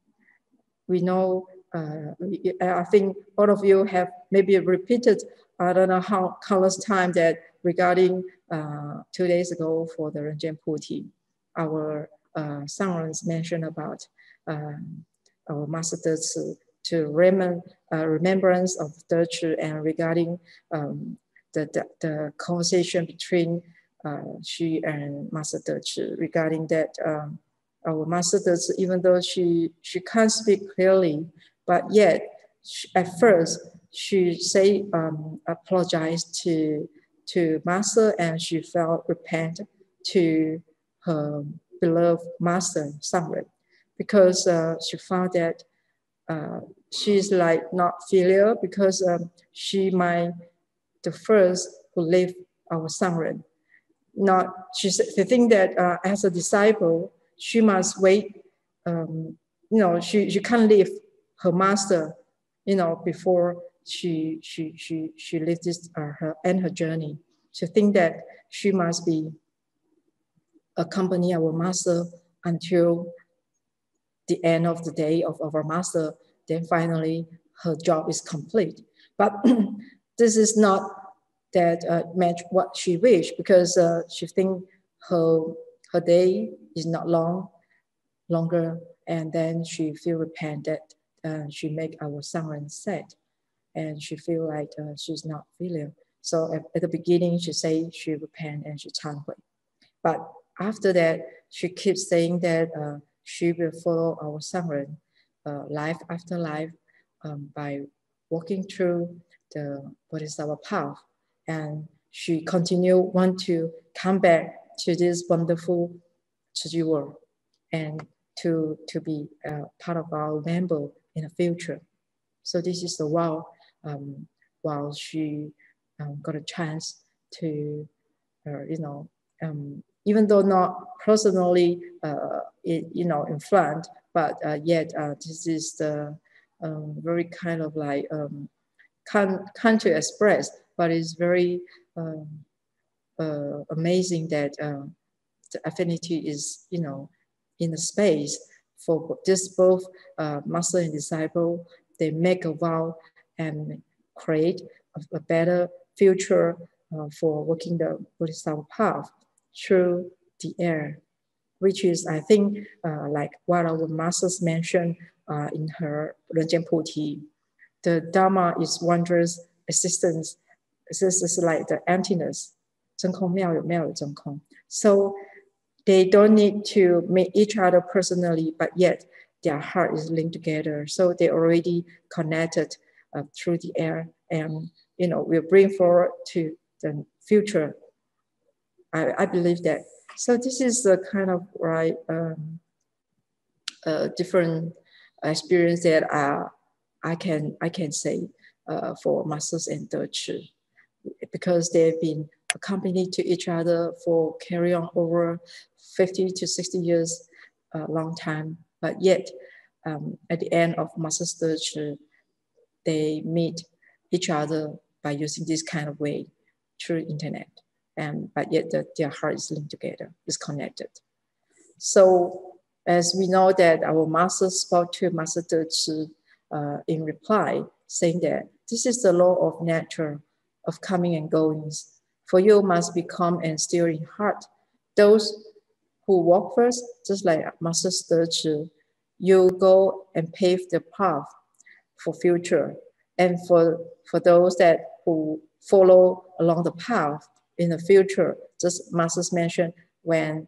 we know, uh, I think all of you have maybe repeated, I don't know how countless time that regarding uh, two days ago for the Renjian Puti, our uh, Shangrens mentioned about um, our master Dechi to remem uh, remembrance of Dechi and regarding um, the, the, the, conversation between uh, she and Master Dechi regarding that um, our Master Dechi, even though she, she can't speak clearly, but yet she, at first she say um, apologize to to Master and she felt repent to her beloved master, Shangren, because uh, she found that uh, she's like not filial because um, she might the first who leave our Shangren. Not she's the thing that uh, as a disciple she must wait. Um, you know she she can't leave her master. You know before she she she she leaves this uh, her end her journey. She think that she must be accompany our master until the end of the day of our master, then finally her job is complete. But this is not that uh, match what she wish because uh, she think her her day is not long, longer, and then she feel repent that uh, she make our Shangren sad, and she feel like uh, she's not filial. So at, at, the beginning, she say she repent and she 忏悔. But after that, she keeps saying that uh, she will follow our Shangren uh, life after life um, by walking through the Bodhisattva path. And she continue want to come back to this wonderful Tzu Chi world and to, to be uh, part of our member in the future. So this is the while, um, while she um, got a chance to, uh, you know, um, even though not personally, uh, you know, in front, but uh, yet uh, this is the um, very kind of like um, can to express, but it's very um, uh, amazing that the affinity is, you know, in the space for this both uh, master and disciple. They make a vow and create a, a better future uh, for walking the Buddhist path through the air, which is, I think, uh, like what our masters mentioned uh, in her Renjian Puti. The Dharma is wondrous assistance. This is like the emptiness. So they don't need to meet each other personally, but yet their heart is linked together. So they already connected uh, through the air and, you know, will bring forward to the future. I, I believe that. So this is the kind of right um, uh, different experience that I, I can I can say uh, for masters and Dechi because they've been accompanied to each other for carry on over 50 to 60 years, a long time. But yet, um, at the end of master search, they meet each other by using this kind of way through internet. And, but yet the, their heart is linked together, is connected. So as we know that our master spoke to Master De uh, in reply, saying that this is the law of nature of coming and goings. For you must become and still in heart. Those who walk first, just like Master De you go and pave the path for future. And for, for those that who follow along the path in the future, just Masters mentioned when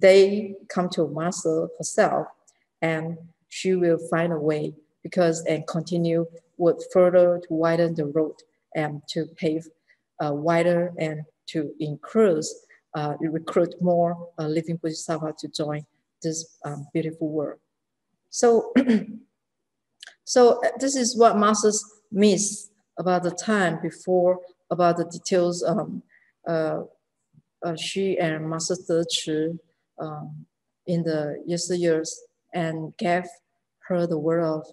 they come to Master herself and she will find a way because and continue would further to widen the road and to pave uh, wider and to increase, uh, recruit more uh, living Bodhisattva to join this um, beautiful world. So, so uh, this is what masters miss about the time before, about the details um, uh, uh, she and Master De um, in the yesteryears and gave her the word of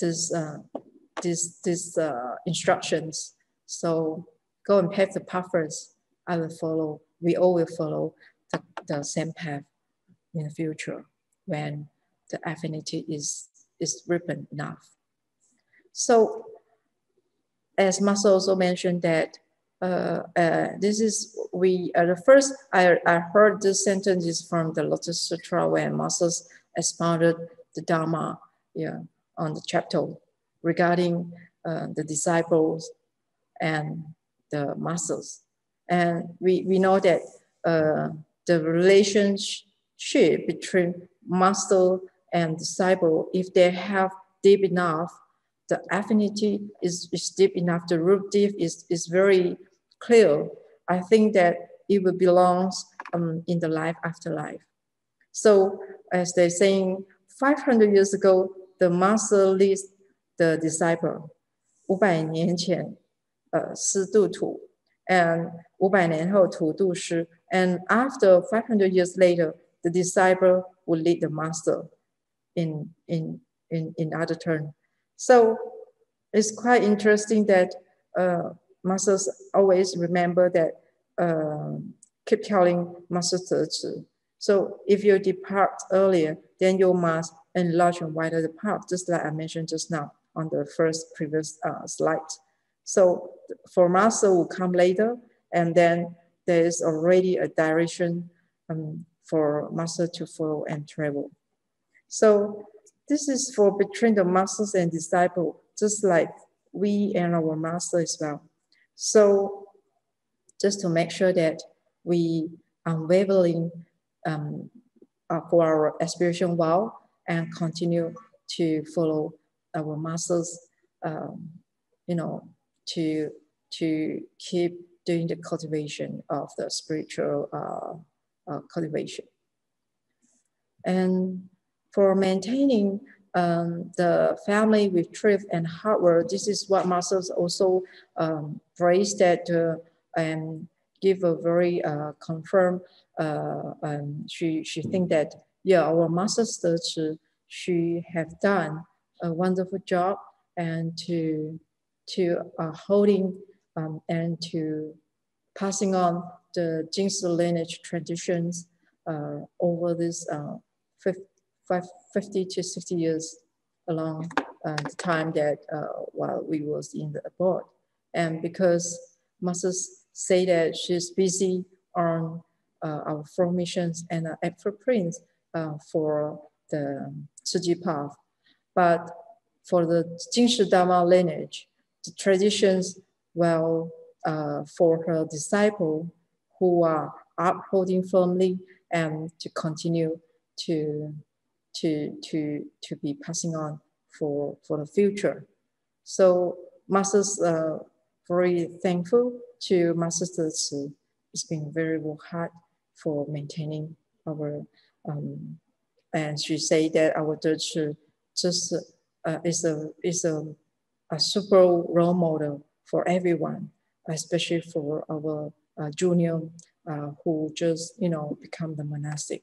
this, uh, this, this uh, instructions. So go and pave the path first. I will follow. We all will follow the, the same path in the future when the affinity is, is ripened enough. So as Master also mentioned that uh, uh, this is we uh, the first I, I heard this sentence is from the Lotus Sutra where Masters expounded the Dharma yeah, on the chapter regarding uh, the disciples and the masters. And we, we know that uh, the relationship between master and disciple, if they have deep enough, the affinity is, is deep enough, the root deep is, is very clear. I think that it will belongs um, in the life after life. So as they're saying, 500 years ago, the master leads the disciple. 五百年前，呃，师度土，and 五百年后土度师，and after 500 years later, the disciple will lead the master in in in in other turn. So it's quite interesting that uh, masters always remember that uh, keep telling master So if you depart earlier, then you must enlarge and widen the path, just like I mentioned just now on the first previous uh, slide. So for master will come later, and then there is already a direction um, for master to follow and travel. So this is for between the masters and disciple, just like we and our master as well. So just to make sure that we unwavering um, uh, for our aspiration vow and continue to follow our masters, um, you know, to, to keep doing the cultivation of the spiritual uh, uh, cultivation. And for maintaining um, the family with thrift and hard work, this is what masters also um, phrase that uh, and give a very uh, confirm. Uh, um, she she think that yeah, our master search she have done a wonderful job and to to uh, holding um, and to passing on the Jing Si lineage traditions uh, over this uh, 50 to 60 years along uh, the time that uh, while we was in the Abode. And because masters say that she's busy on uh, our formations and uh, footprints for the Chi path. But for the Jing Si Dharma lineage, the traditions, well, uh, for her disciple who are upholding firmly and to continue to, to, to, to be passing on for, for the future. So Masters uh, very thankful to Master Tzu. It's been very hard for maintaining our, um, and she say that our Tzu just uh, is a is a, a super role model for everyone, especially for our uh, junior uh, who just you know become the monastic,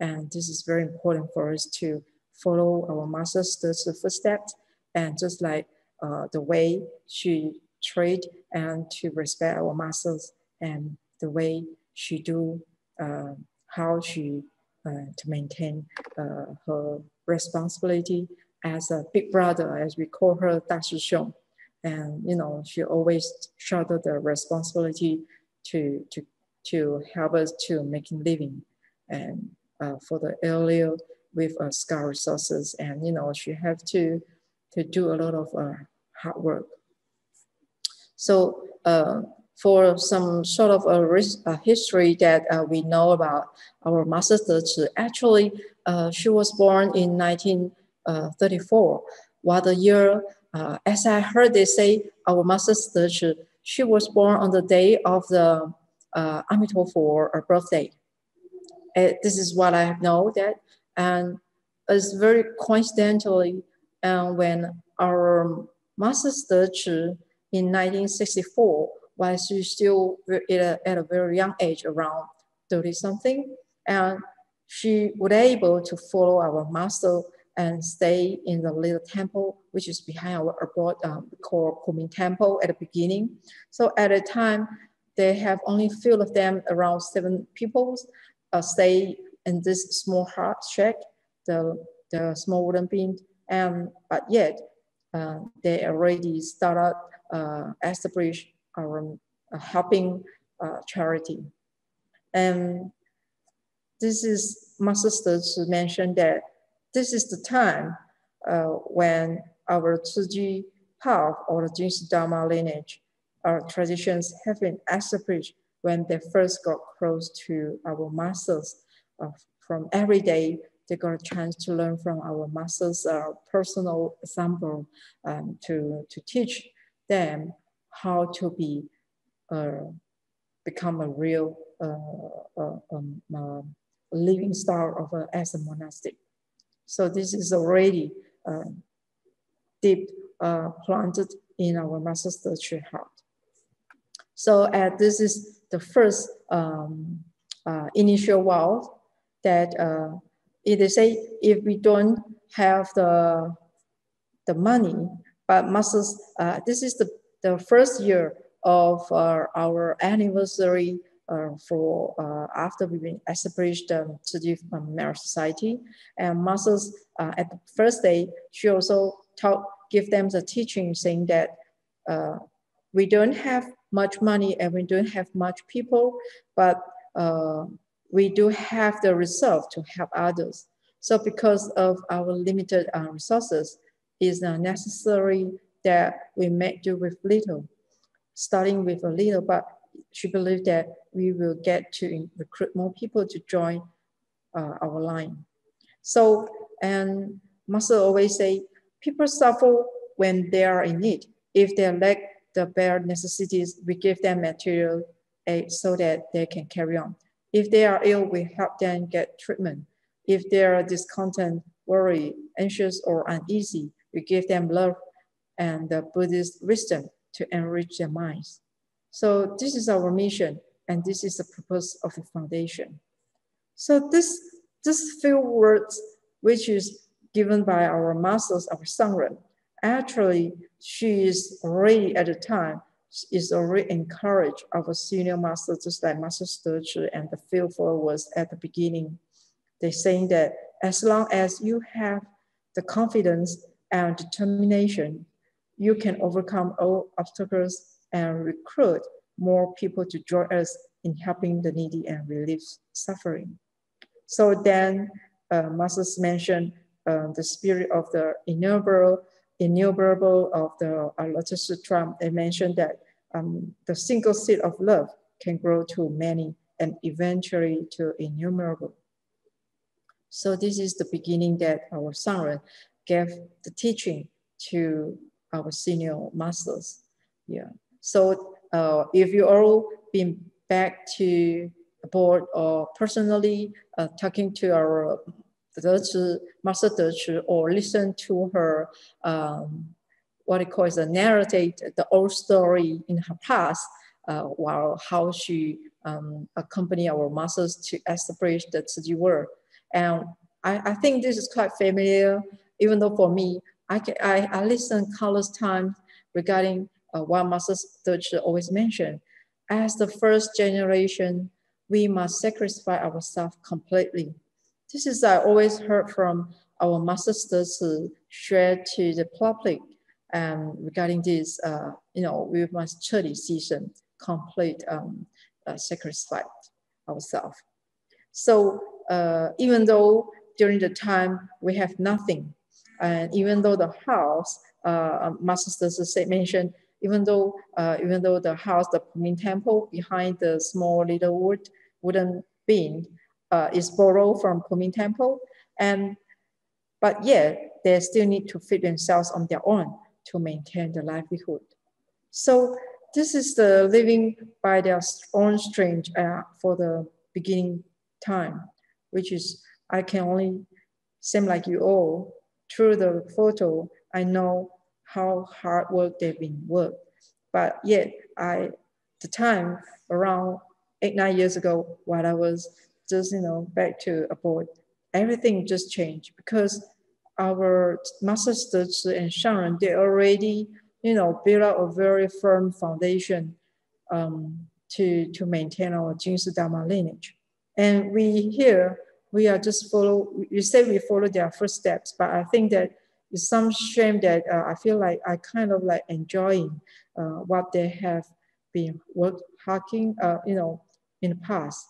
and this is very important for us to follow our master's footsteps, and just like uh, the way she treat and to respect our masters and the way she do uh, how she uh, to maintain uh, her responsibility as a big brother, as we call her Da Xiong. And, you know, she always shoulder the responsibility to, to, to help us to making living and uh, for the earlier with uh, scarce resources. And, you know, she have to, to do a lot of uh, hard work. So uh, for some sort of a, a history that uh, we know about our Master Tzu, actually, uh, she was born in 1934. While the year, uh, as I heard they say, our Master Tzu, she was born on the day of the uh, Amitabha birthday. Uh, this is what I know that, and it's very coincidentally, uh, when our Master Tzu in 1964 while she's still at a, at a very young age, around 30 something. And she was able to follow our master and stay in the little temple, which is behind our Abode um, called Kumin Temple at the beginning. So at the time, they have only few of them, around seven people, uh, stay in this small hut shack, the, the small wooden bin. And, but yet, uh, they already started uh, establish our uh, helping uh, charity. And this is my sisters mentioned that this is the time uh, when our Tzu Chi path or the Jing Si Dharma lineage, our traditions have been established when they first got close to our masters. Uh, from every day, they got a chance to learn from our masters' uh, personal example um, to, to teach them how to be uh, become a real uh, uh um, uh, living star of as a monastic. So this is already deep planted in our master's tree heart. So uh, this is the first um, uh, initial wall that uh, it is say if we don't have the the money, but masters, this is the the first year of uh, our anniversary uh, for uh, after we've been established um, the um, Merit Society. And uh, at the first day, she also taught, give them the teaching saying that uh, we don't have much money and we don't have much people, but uh, we do have the resolve to help others. So because of our limited resources, it's not necessary that we make do with little, starting with a little, but she believed that we will get to recruit more people to join uh, our line. So, and Master always say, people suffer when they are in need. If they lack the bare necessities, we give them material aid so that they can carry on. If they are ill, we help them get treatment. If they are discontent, worried, anxious, or uneasy, we give them love and the Buddhist wisdom to enrich their minds. So this is our mission, and this is the purpose of the foundation. So this, this few words, which is given by our masters, our Shangren, actually she is already at the time is already encouraged our senior masters, just like Master Sturge and the field for was at the beginning. They're saying that as long as you have the confidence and determination, you can overcome all obstacles and recruit more people to join us in helping the needy and relieve suffering. So then uh, Masters mentioned uh, the spirit of the innumerable, innumerable of the uh, Lotus Sutra. They mentioned that um, the single seed of love can grow to many and eventually to innumerable. So this is the beginning that our Shangren gave the teaching to our senior masters. Yeah. So uh, if you all been back to Abode or personally uh, talking to our Dechi, Master Dechi or listen to her, um, what it calls a narrative, the old story in her past, uh, while how she um, accompanied our masters to establish the Tzu world. And I, I think this is quite familiar, even though for me, I, can, I, I listen countless times regarding uh, what Master Dechi always mentioned. As the first generation, we must sacrifice ourselves completely. This is I always heard from our masters Dechi share to the public um, regarding this, uh, you know, we must truly season, complete um, uh, sacrifice ourselves. So uh, even though during the time we have nothing, and even though the house, uh, Master Dechi mentioned, even though uh, even though the house, the Pu Ming temple behind the small little wood wooden bin uh, is borrowed from Pu Ming temple, and but yet they still need to feed themselves on their own to maintain the livelihood. So this is the living by their own strength uh, for the beginning time, which is I can only seem like you all through the photo. I know how hard work they've been worked. But yet, I, the time around eight, nine years ago, while I was just, you know, back to Abode, everything just changed because our masters and Shangren, they already, you know, built up a very firm foundation um, to, to maintain our Jing Si Dharma lineage. And we here, we are just follow, you say we follow their footsteps, but I think that it's some shame that uh, I feel like I kind of like enjoying uh, what they have been work hacking, uh, you know, in the past.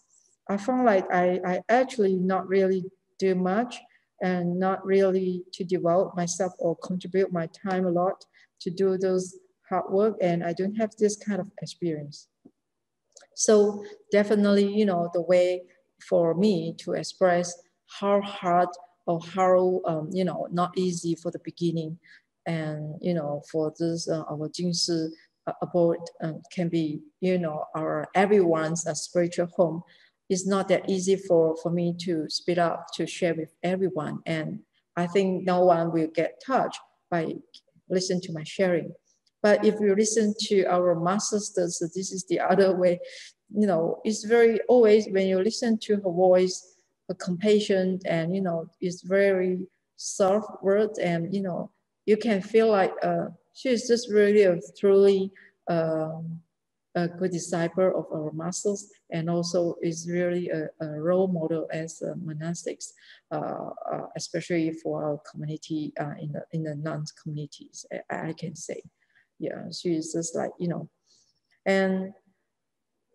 I found like I, I actually not really do much and not really to develop myself or contribute my time a lot to do those hard work and I don't have this kind of experience. So definitely, you know, the way for me to express how hard or how um, you know not easy for the beginning and you know for this uh, our Jing Si uh, abode um, can be you know our everyone's uh, spiritual home it's not that easy for for me to speed up to share with everyone. And I think no one will get touched by listen to my sharing. But if you listen to our masters this is the other way you know it's very always when you listen to her voice a compassion and you know it's very soft words and you know you can feel like uh, she's just really a truly um, a good disciple of our masters and also is really a, a role model as monastics, uh, uh, especially for our community uh, in the in the non communities. I, I, can say, yeah, she's just like you know, and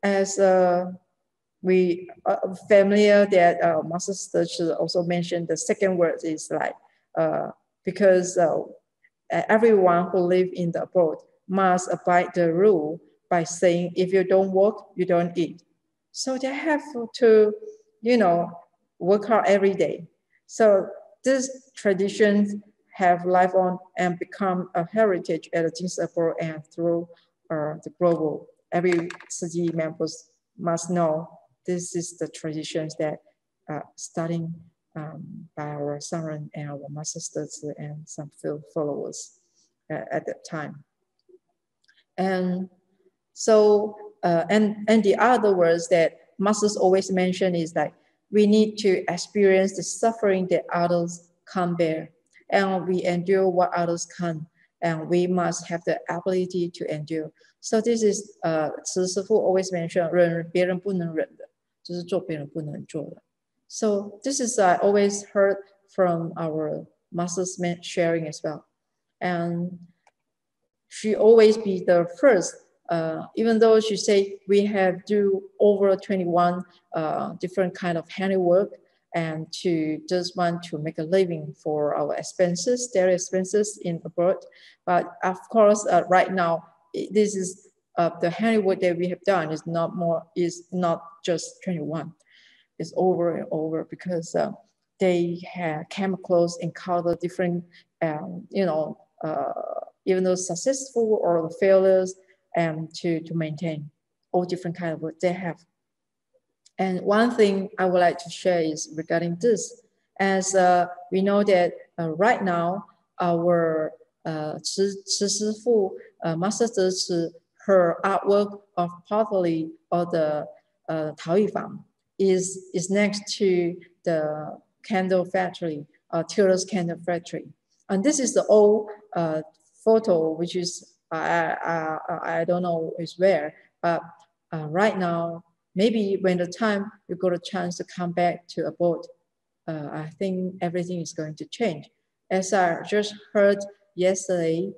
as uh, we are uh, familiar that uh, Master Dechi also mentioned the second word is like, uh, because everyone who live in the Abode must abide the rule by saying, if you don't work, you don't eat. So they have to, you know, work hard every day. So these traditions have life on and become a heritage at Jing Si and through uh, the global. Every city members must know this is the traditions that uh, starting um, by our Shangren and our masters and some few followers uh, at that time. And so, uh, and, and the other words that masters always mention is that we need to experience the suffering that others can't bear. And we endure what others can. And we must have the ability to endure. So this is uh, 慈师父 always mention 忍别人不能忍的，就是做别人不能做的。So this is I always heard from our masters sharing as well. And she always be the first uh, even though she say we have do over 21 uh, different kind of handiwork and to just want to make a living for our expenses, their expenses in Abode. But of course, uh, right now, this is uh, the handiwork that we have done is not more, is not just 21. It's over and over because uh, they have came close, encounter different, um, you know, even though successful or the failures, and to, to maintain all different kind of work they have. And one thing I would like to share is regarding this, as uh, we know that uh, right now, our uh, Shifu, uh, Master her artwork of pottery or the uh, Tao Yifang is, is next to the candle factory, uh, Taylor's candle factory. And this is the old uh, photo, which is I, I, I don't know is where, but uh, right now, maybe when the time you got a chance to come back to a boat, uh, I think everything is going to change. As I just heard yesterday,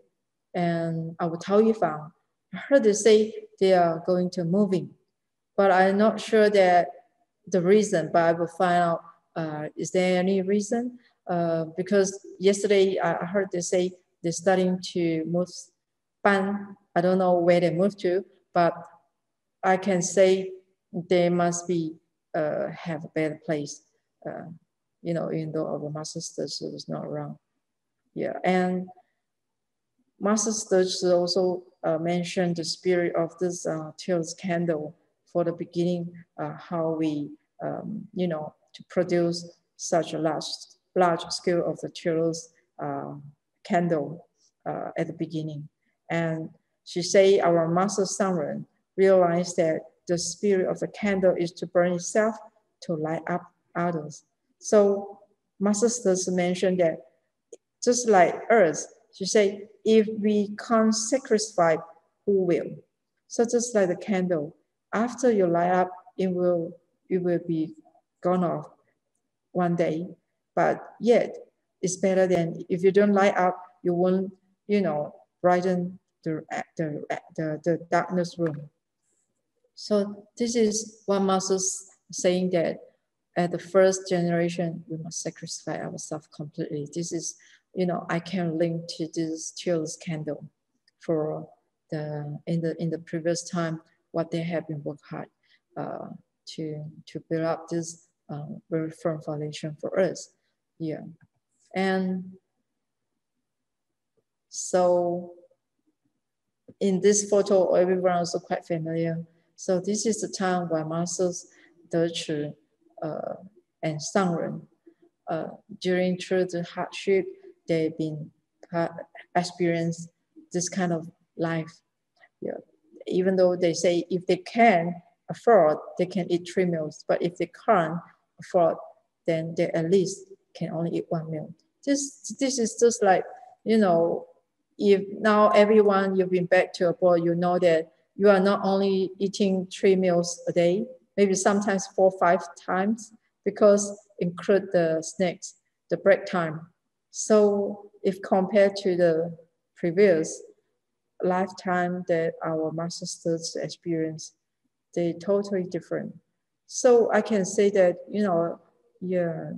and tell you from, I heard they say they are going to moving, but I'm not sure that the reason, but I will find out, uh, is there any reason? Uh, because yesterday I heard they say they're starting to move I don't know where they moved to, but I can say they must be uh, have a better place. Uh, you know, even though our master Stutz was not around. Yeah, and master Stutz also uh, mentioned the spirit of this uh, candle for the beginning, uh, how we, um, you know, to produce such a large, large scale of the Tears uh, candle uh, at the beginning. And she say our master Shangren realized that the spirit of the candle is to burn itself to light up others. So Master Stutz mentioned that just like earth, she said, if we can't sacrifice, who will? So just like the candle, after you light up, it will, it will be gone off one day. But yet, it's better than if you don't light up, you won't, you know, brighten the, the, the, the darkness room. So this is what Moses saying that at the first generation, we must sacrifice ourselves completely. This is, you know, I can link to this Tears candle for the, in the, in the previous time, what they have been worked hard uh, to, to build up this um, very firm foundation for us. Yeah. And so in this photo, everyone also quite familiar. So this is the time when Masters Dechi uh, and Shangren, uh, during through the hardship, they've been uh, experienced this kind of life. Yeah. Even though they say if they can afford, they can eat three meals, but if they can't afford, then they at least can only eat one meal. This, this is just like, you know, if now everyone you've been back to a board, you know that you are not only eating three meals a day, maybe sometimes four, five times, because include the snacks, the break time. So if compared to the previous lifetime that our masters experience, they totally different. So I can say that, you know, yeah,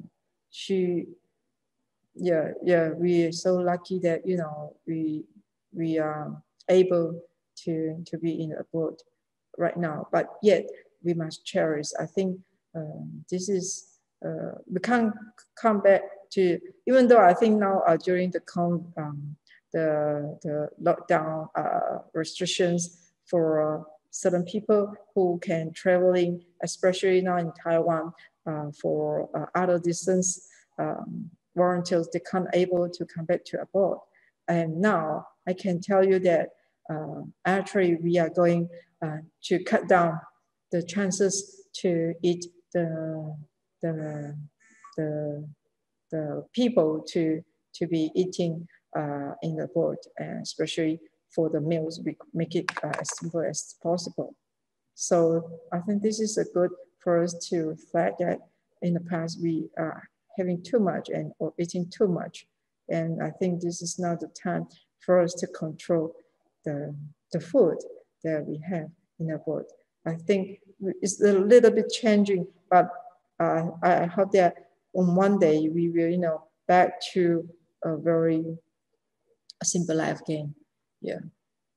she yeah, yeah, we're so lucky that you know we we are able to to be in a Abode right now. But yet we must cherish. I think um, this is uh, we can't come back to, even though I think now uh, during the, con, um, the, the lockdown uh, restrictions for certain people who can traveling, especially now in Taiwan, uh, for uh, other distance um, volunteers, they can't able to come back to Abode. And now I can tell you that uh, actually we are going uh, to cut down the chances to eat the, the, the, the people to, to be eating uh, in the board, especially for the meals, we make it uh, as simple as possible. So I think this is a good for us to reflect that in the past we are having too much and or eating too much. And I think this is not the time for us to control the, the food that we have in our board. I think it's a little bit changing, but uh, I hope that on one day we will, you know, back to a very simple life again. Yeah.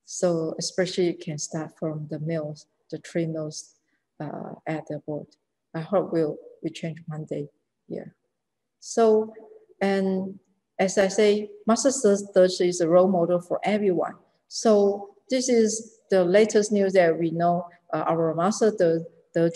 So especially you can start from the meals, the three meals uh, at the board. I hope we'll we change one day. Yeah. So and as I say, Master Search is a role model for everyone. So this is the latest news that we know. Uh, our Master De, De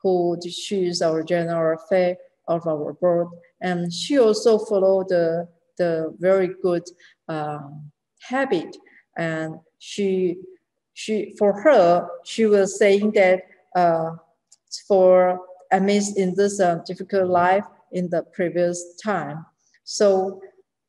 who she's our general affair of our board, and she also followed the the very good um, habit and she she for her she was saying that uh, for amidst in this uh, difficult life in the previous time so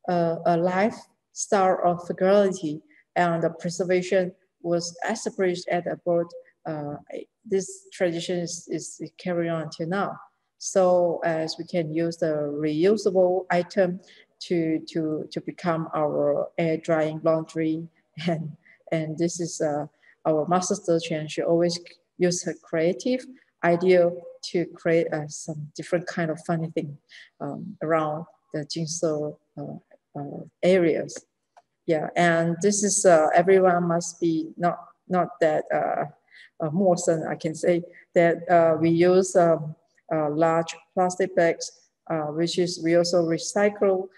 uh, a lifestyle of frugality and the preservation was established at board uh, this tradition is, is carried on till now so as we can use the reusable item to, to, to become our air drying laundry and, and this is uh, our master surgeon. She always use her creative idea to create uh, some different kind of funny thing um, around the Jing Si uh, uh, areas. Yeah, and this is uh, everyone must be not not that more than I can say that we use um, large plastic bags, which is we also recycle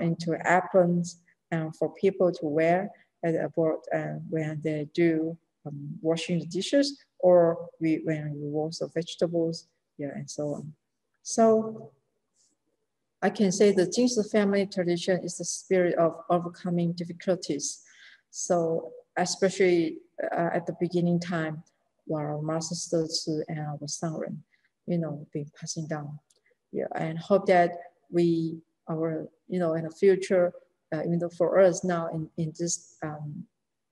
into aprons and for people to wear at Abode and when they do um, washing the dishes or we, when we wash the vegetables, yeah, and so on. So I can say the Jing Si family tradition is the spirit of overcoming difficulties. So especially uh, at the beginning time, while our master and our Shangren, you know, being passing down. Yeah, and hope that we, our, you know, in the future, uh, even though for us now in, in this um,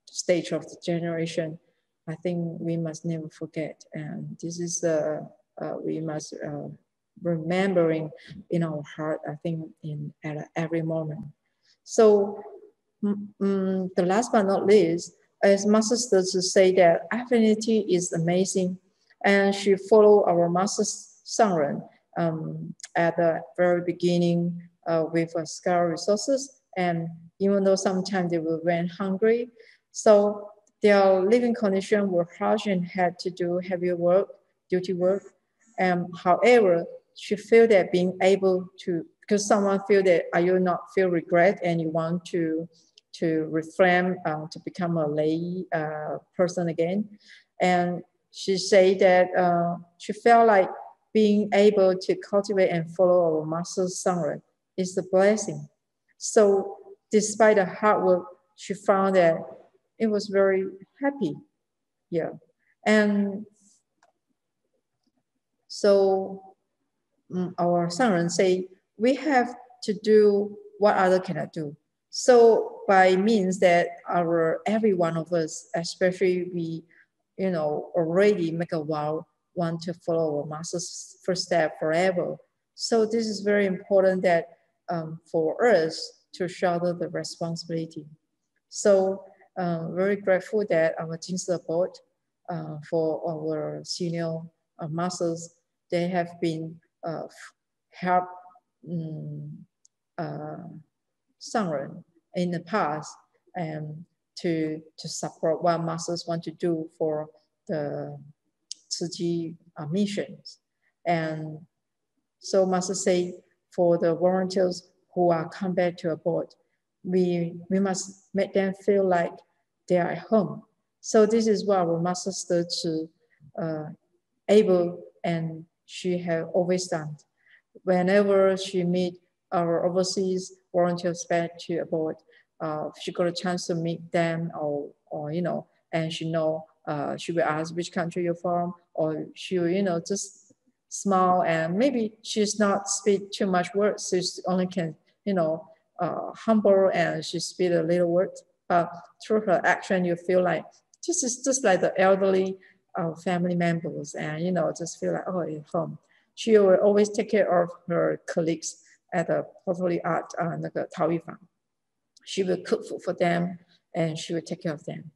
stage of the generation, I think we must never forget. And this is, uh, uh, we must uh, remembering in our heart, I think in at every moment. So mm, the last but not least, as Master to say that affinity is amazing and she followed our Master Shangren um, at the very beginning uh, with uh, scarce resources and even though sometimes they will run hungry. So their living conditions were harsh and had to do heavy work, duty work. And however, she felt that being able to, because someone feel that are you not feel regret and you want to to reframe uh, to become a lay uh, person again. And she said that uh, she felt like being able to cultivate and follow our master's Shangren is a blessing. So despite the hard work, she found that it was very happy. Yeah. And so um, our Shangren say, we have to do what other cannot do. So by means that our every one of us, especially we, you know, already make a vow want to follow our master's first step forever. So this is very important that um, for us to shoulder the responsibility. So uh, very grateful that our team support uh, for our senior uh, masters, they have been uh, help um, in the past and to, to support what masters want to do for the Tzu Chi uh, missions. And So masters say for the volunteers who are come back to a board, we, we must make them feel like they are at home. So this is what our master to uh, able and she have always done. Whenever she meet our overseas volunteers back to a board, uh, she got a chance to meet them or, or you know, and she know, uh, she will ask which country you're from, or she will, you know, just smile and maybe she's not speak too much words, she only can, you know, uh, humble and she speak a little word, but through her action, you feel like this is just like the elderly uh, family members and, you know, just feel like, oh, at home. She will always take care of her colleagues at the Portfolio Art uh, 那个陶艺坊 she will cook food for them and she will take care of them.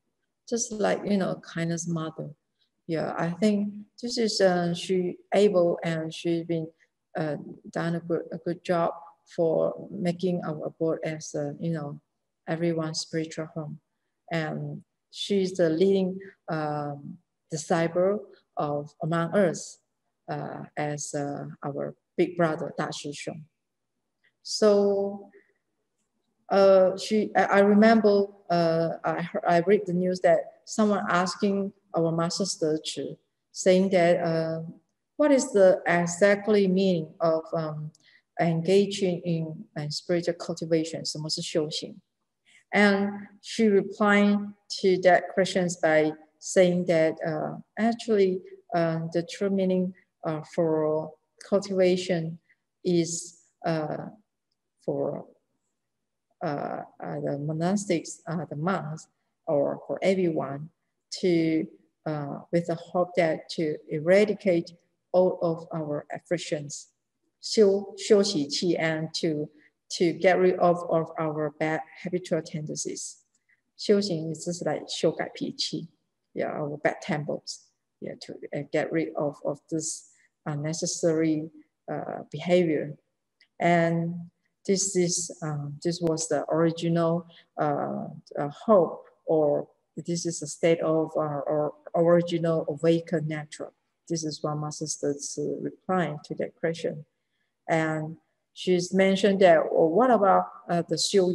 Just like, you know, kindness mother. Yeah, I think this is, uh, she able and she's been uh, done a good, a good job for making our abode as, a, you know, everyone's spiritual home. And she's the leading um, disciple of among us uh, as uh, our big brother, Da Shi Xiong. So uh, she, I, remember uh, I, I read the news that someone asking our master Chi, saying that uh, what is the exactly meaning of um, engaging in uh, spiritual cultivation, 什么是修行? And she replied to that questions by saying that uh, actually uh, the true meaning uh, for cultivation is uh, for uh, uh, the monastics, uh, the monks, or for everyone to, uh, with the hope that to eradicate all of our afflictions, 修修习气 and to to get rid of, of our bad habitual tendencies. 修行 is just like 修改脾气, yeah, our bad tempers, yeah, to uh, get rid of, of this unnecessary uh, behavior. And this is um, this was the original uh, uh, hope, or this is a state of our, our original awakened nature. This is what Master Stutz replying to that question, and she's mentioned that. Well, what about uh, the xiu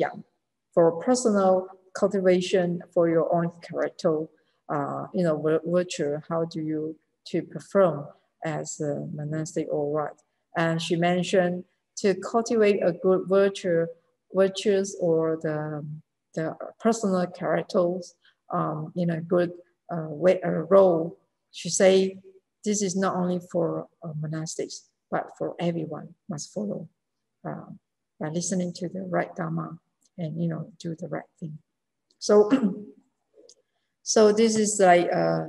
for personal cultivation for your own character? Uh, you know, virtue. How do you to perform as a monastic or what? And she mentioned to cultivate a good virtue, virtues or the, the personal characters um, in a good uh, way, uh, role. She say this is not only for uh, monastics, but for everyone must follow uh, by listening to the right Dharma and, you know, do the right thing. So, so this is like, uh,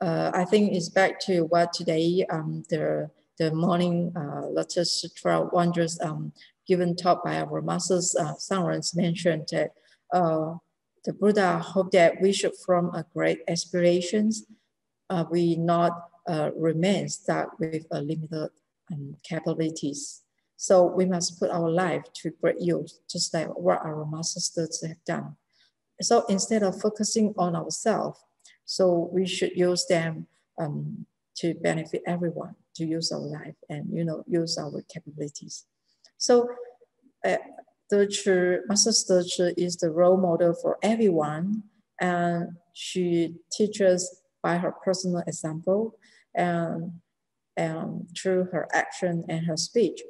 uh, I think it's back to what today um, the the morning uh, Lotus Sutra wonders um, given talk by our masters, uh, Shangrens mentioned that uh, the Buddha hoped that we should form a great aspirations, uh, we not uh, remain stuck with a limited um, capabilities. So we must put our life to great use, just like what our masters have done. So instead of focusing on ourselves, so we should use them um, to benefit everyone to use our life and you know use our capabilities. So uh, Master Dechi is the role model for everyone and she teaches by her personal example and, and through her action and her speech.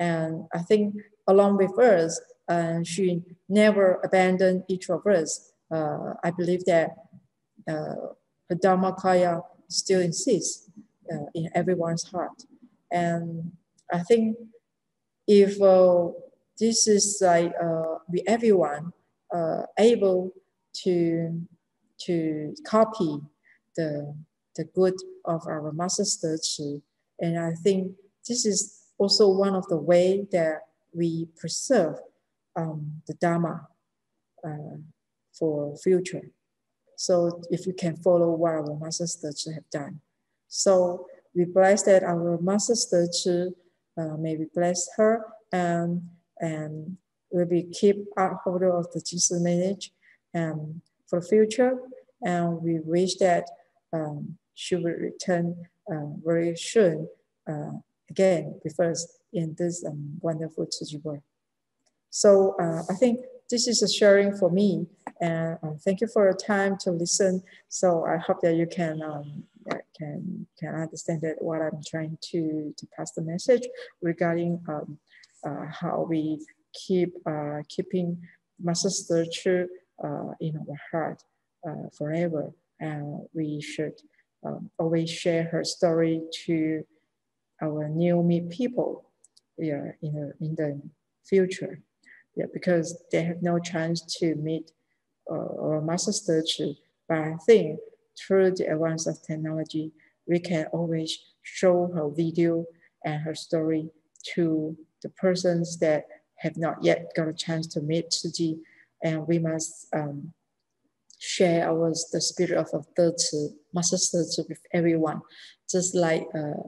And I think along with us, uh, she never abandoned each of us. Uh, I believe that uh, the Dharmakaya still exists uh, in everyone's heart. And I think if uh, this is like uh, everyone uh, able to to copy the the good of our master Chi, and I think this is also one of the way that we preserve um, the Dharma uh, for future. So if you can follow what our master Chi have done. So we bless that our Master Chi, uh, may we bless her and, and will be keep our holder of the Jing Si lineage and for future. And we wish that um, she will return uh, very soon uh, again with us in this um, wonderful world. So uh, I think this is a sharing for me and uh, thank you for your time to listen. So I hope that you can um, can can understand that what I'm trying to to pass the message regarding um, uh, how we keep uh, keeping Master Sturcher uh, in our heart forever, and we should um, always share her story to our new meet people yeah, in, the, in the future. Yeah, because they have no chance to meet uh, or master Sturcher. But I think through the advance of technology, we can always show her video and her story to the persons that have not yet got a chance to meet Chi. And we must um, share our the spirit of, De Master Tzu with everyone, just like uh,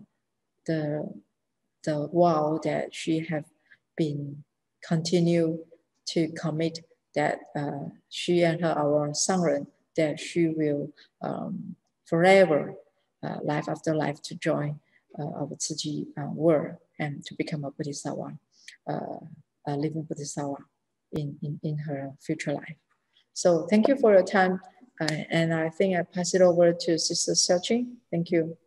the the vow that she have been continue to commit that uh, she and her our Shangren that she will um, forever uh, life after life to join uh, our Tzu Chi uh, world and to become a Bodhisattva, uh, a living Bodhisattva in, in, in her future life. So thank you for your time. Uh, and I think I pass it over to Sister Xiaoqing. Thank you.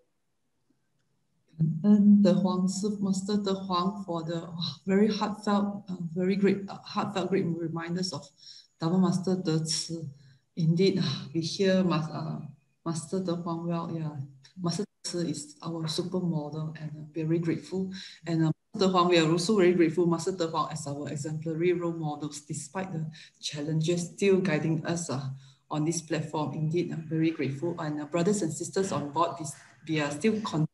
And De Huang Master De Huang for the very heartfelt, uh, very great, uh, heartfelt, great reminders of Dharma Master De Tzu. Indeed, we hear uh, Master De Huang well. Yeah, Master De Tzu is our supermodel, and uh, very grateful. And uh, De Huang, we are also very grateful, Master De Huang, as our exemplary role models, despite the challenges, still guiding us uh, on this platform. Indeed, I'm very grateful. And uh, brothers and sisters on board, we, we are still continuing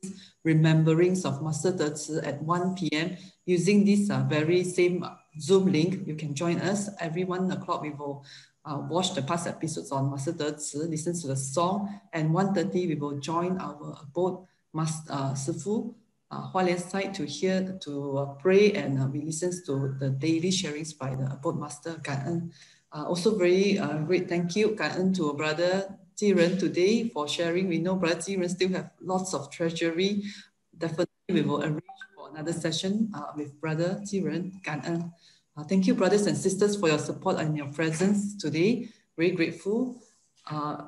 these rememberings of Master De Tzu at 1 p.m. using this uh, very same Zoom link. You can join us every one o'clock. We will uh, watch the past episodes on Master De Tzu, listen to the song, and 1.30 we will join our abode Master uh, Sifu uh, Hualien side to hear, to uh, pray, and uh, we listen to the daily sharings by the abode Master Gan uh, also very uh, great thank you, Gan to brother Ji Ren today for sharing. We know Brother Ji Ren still have lots of treasury. Definitely we will arrange for another session uh, with Brother Ji Ren. Gan uh, thank you, brothers and sisters, for your support and your presence today. Very grateful. Uh,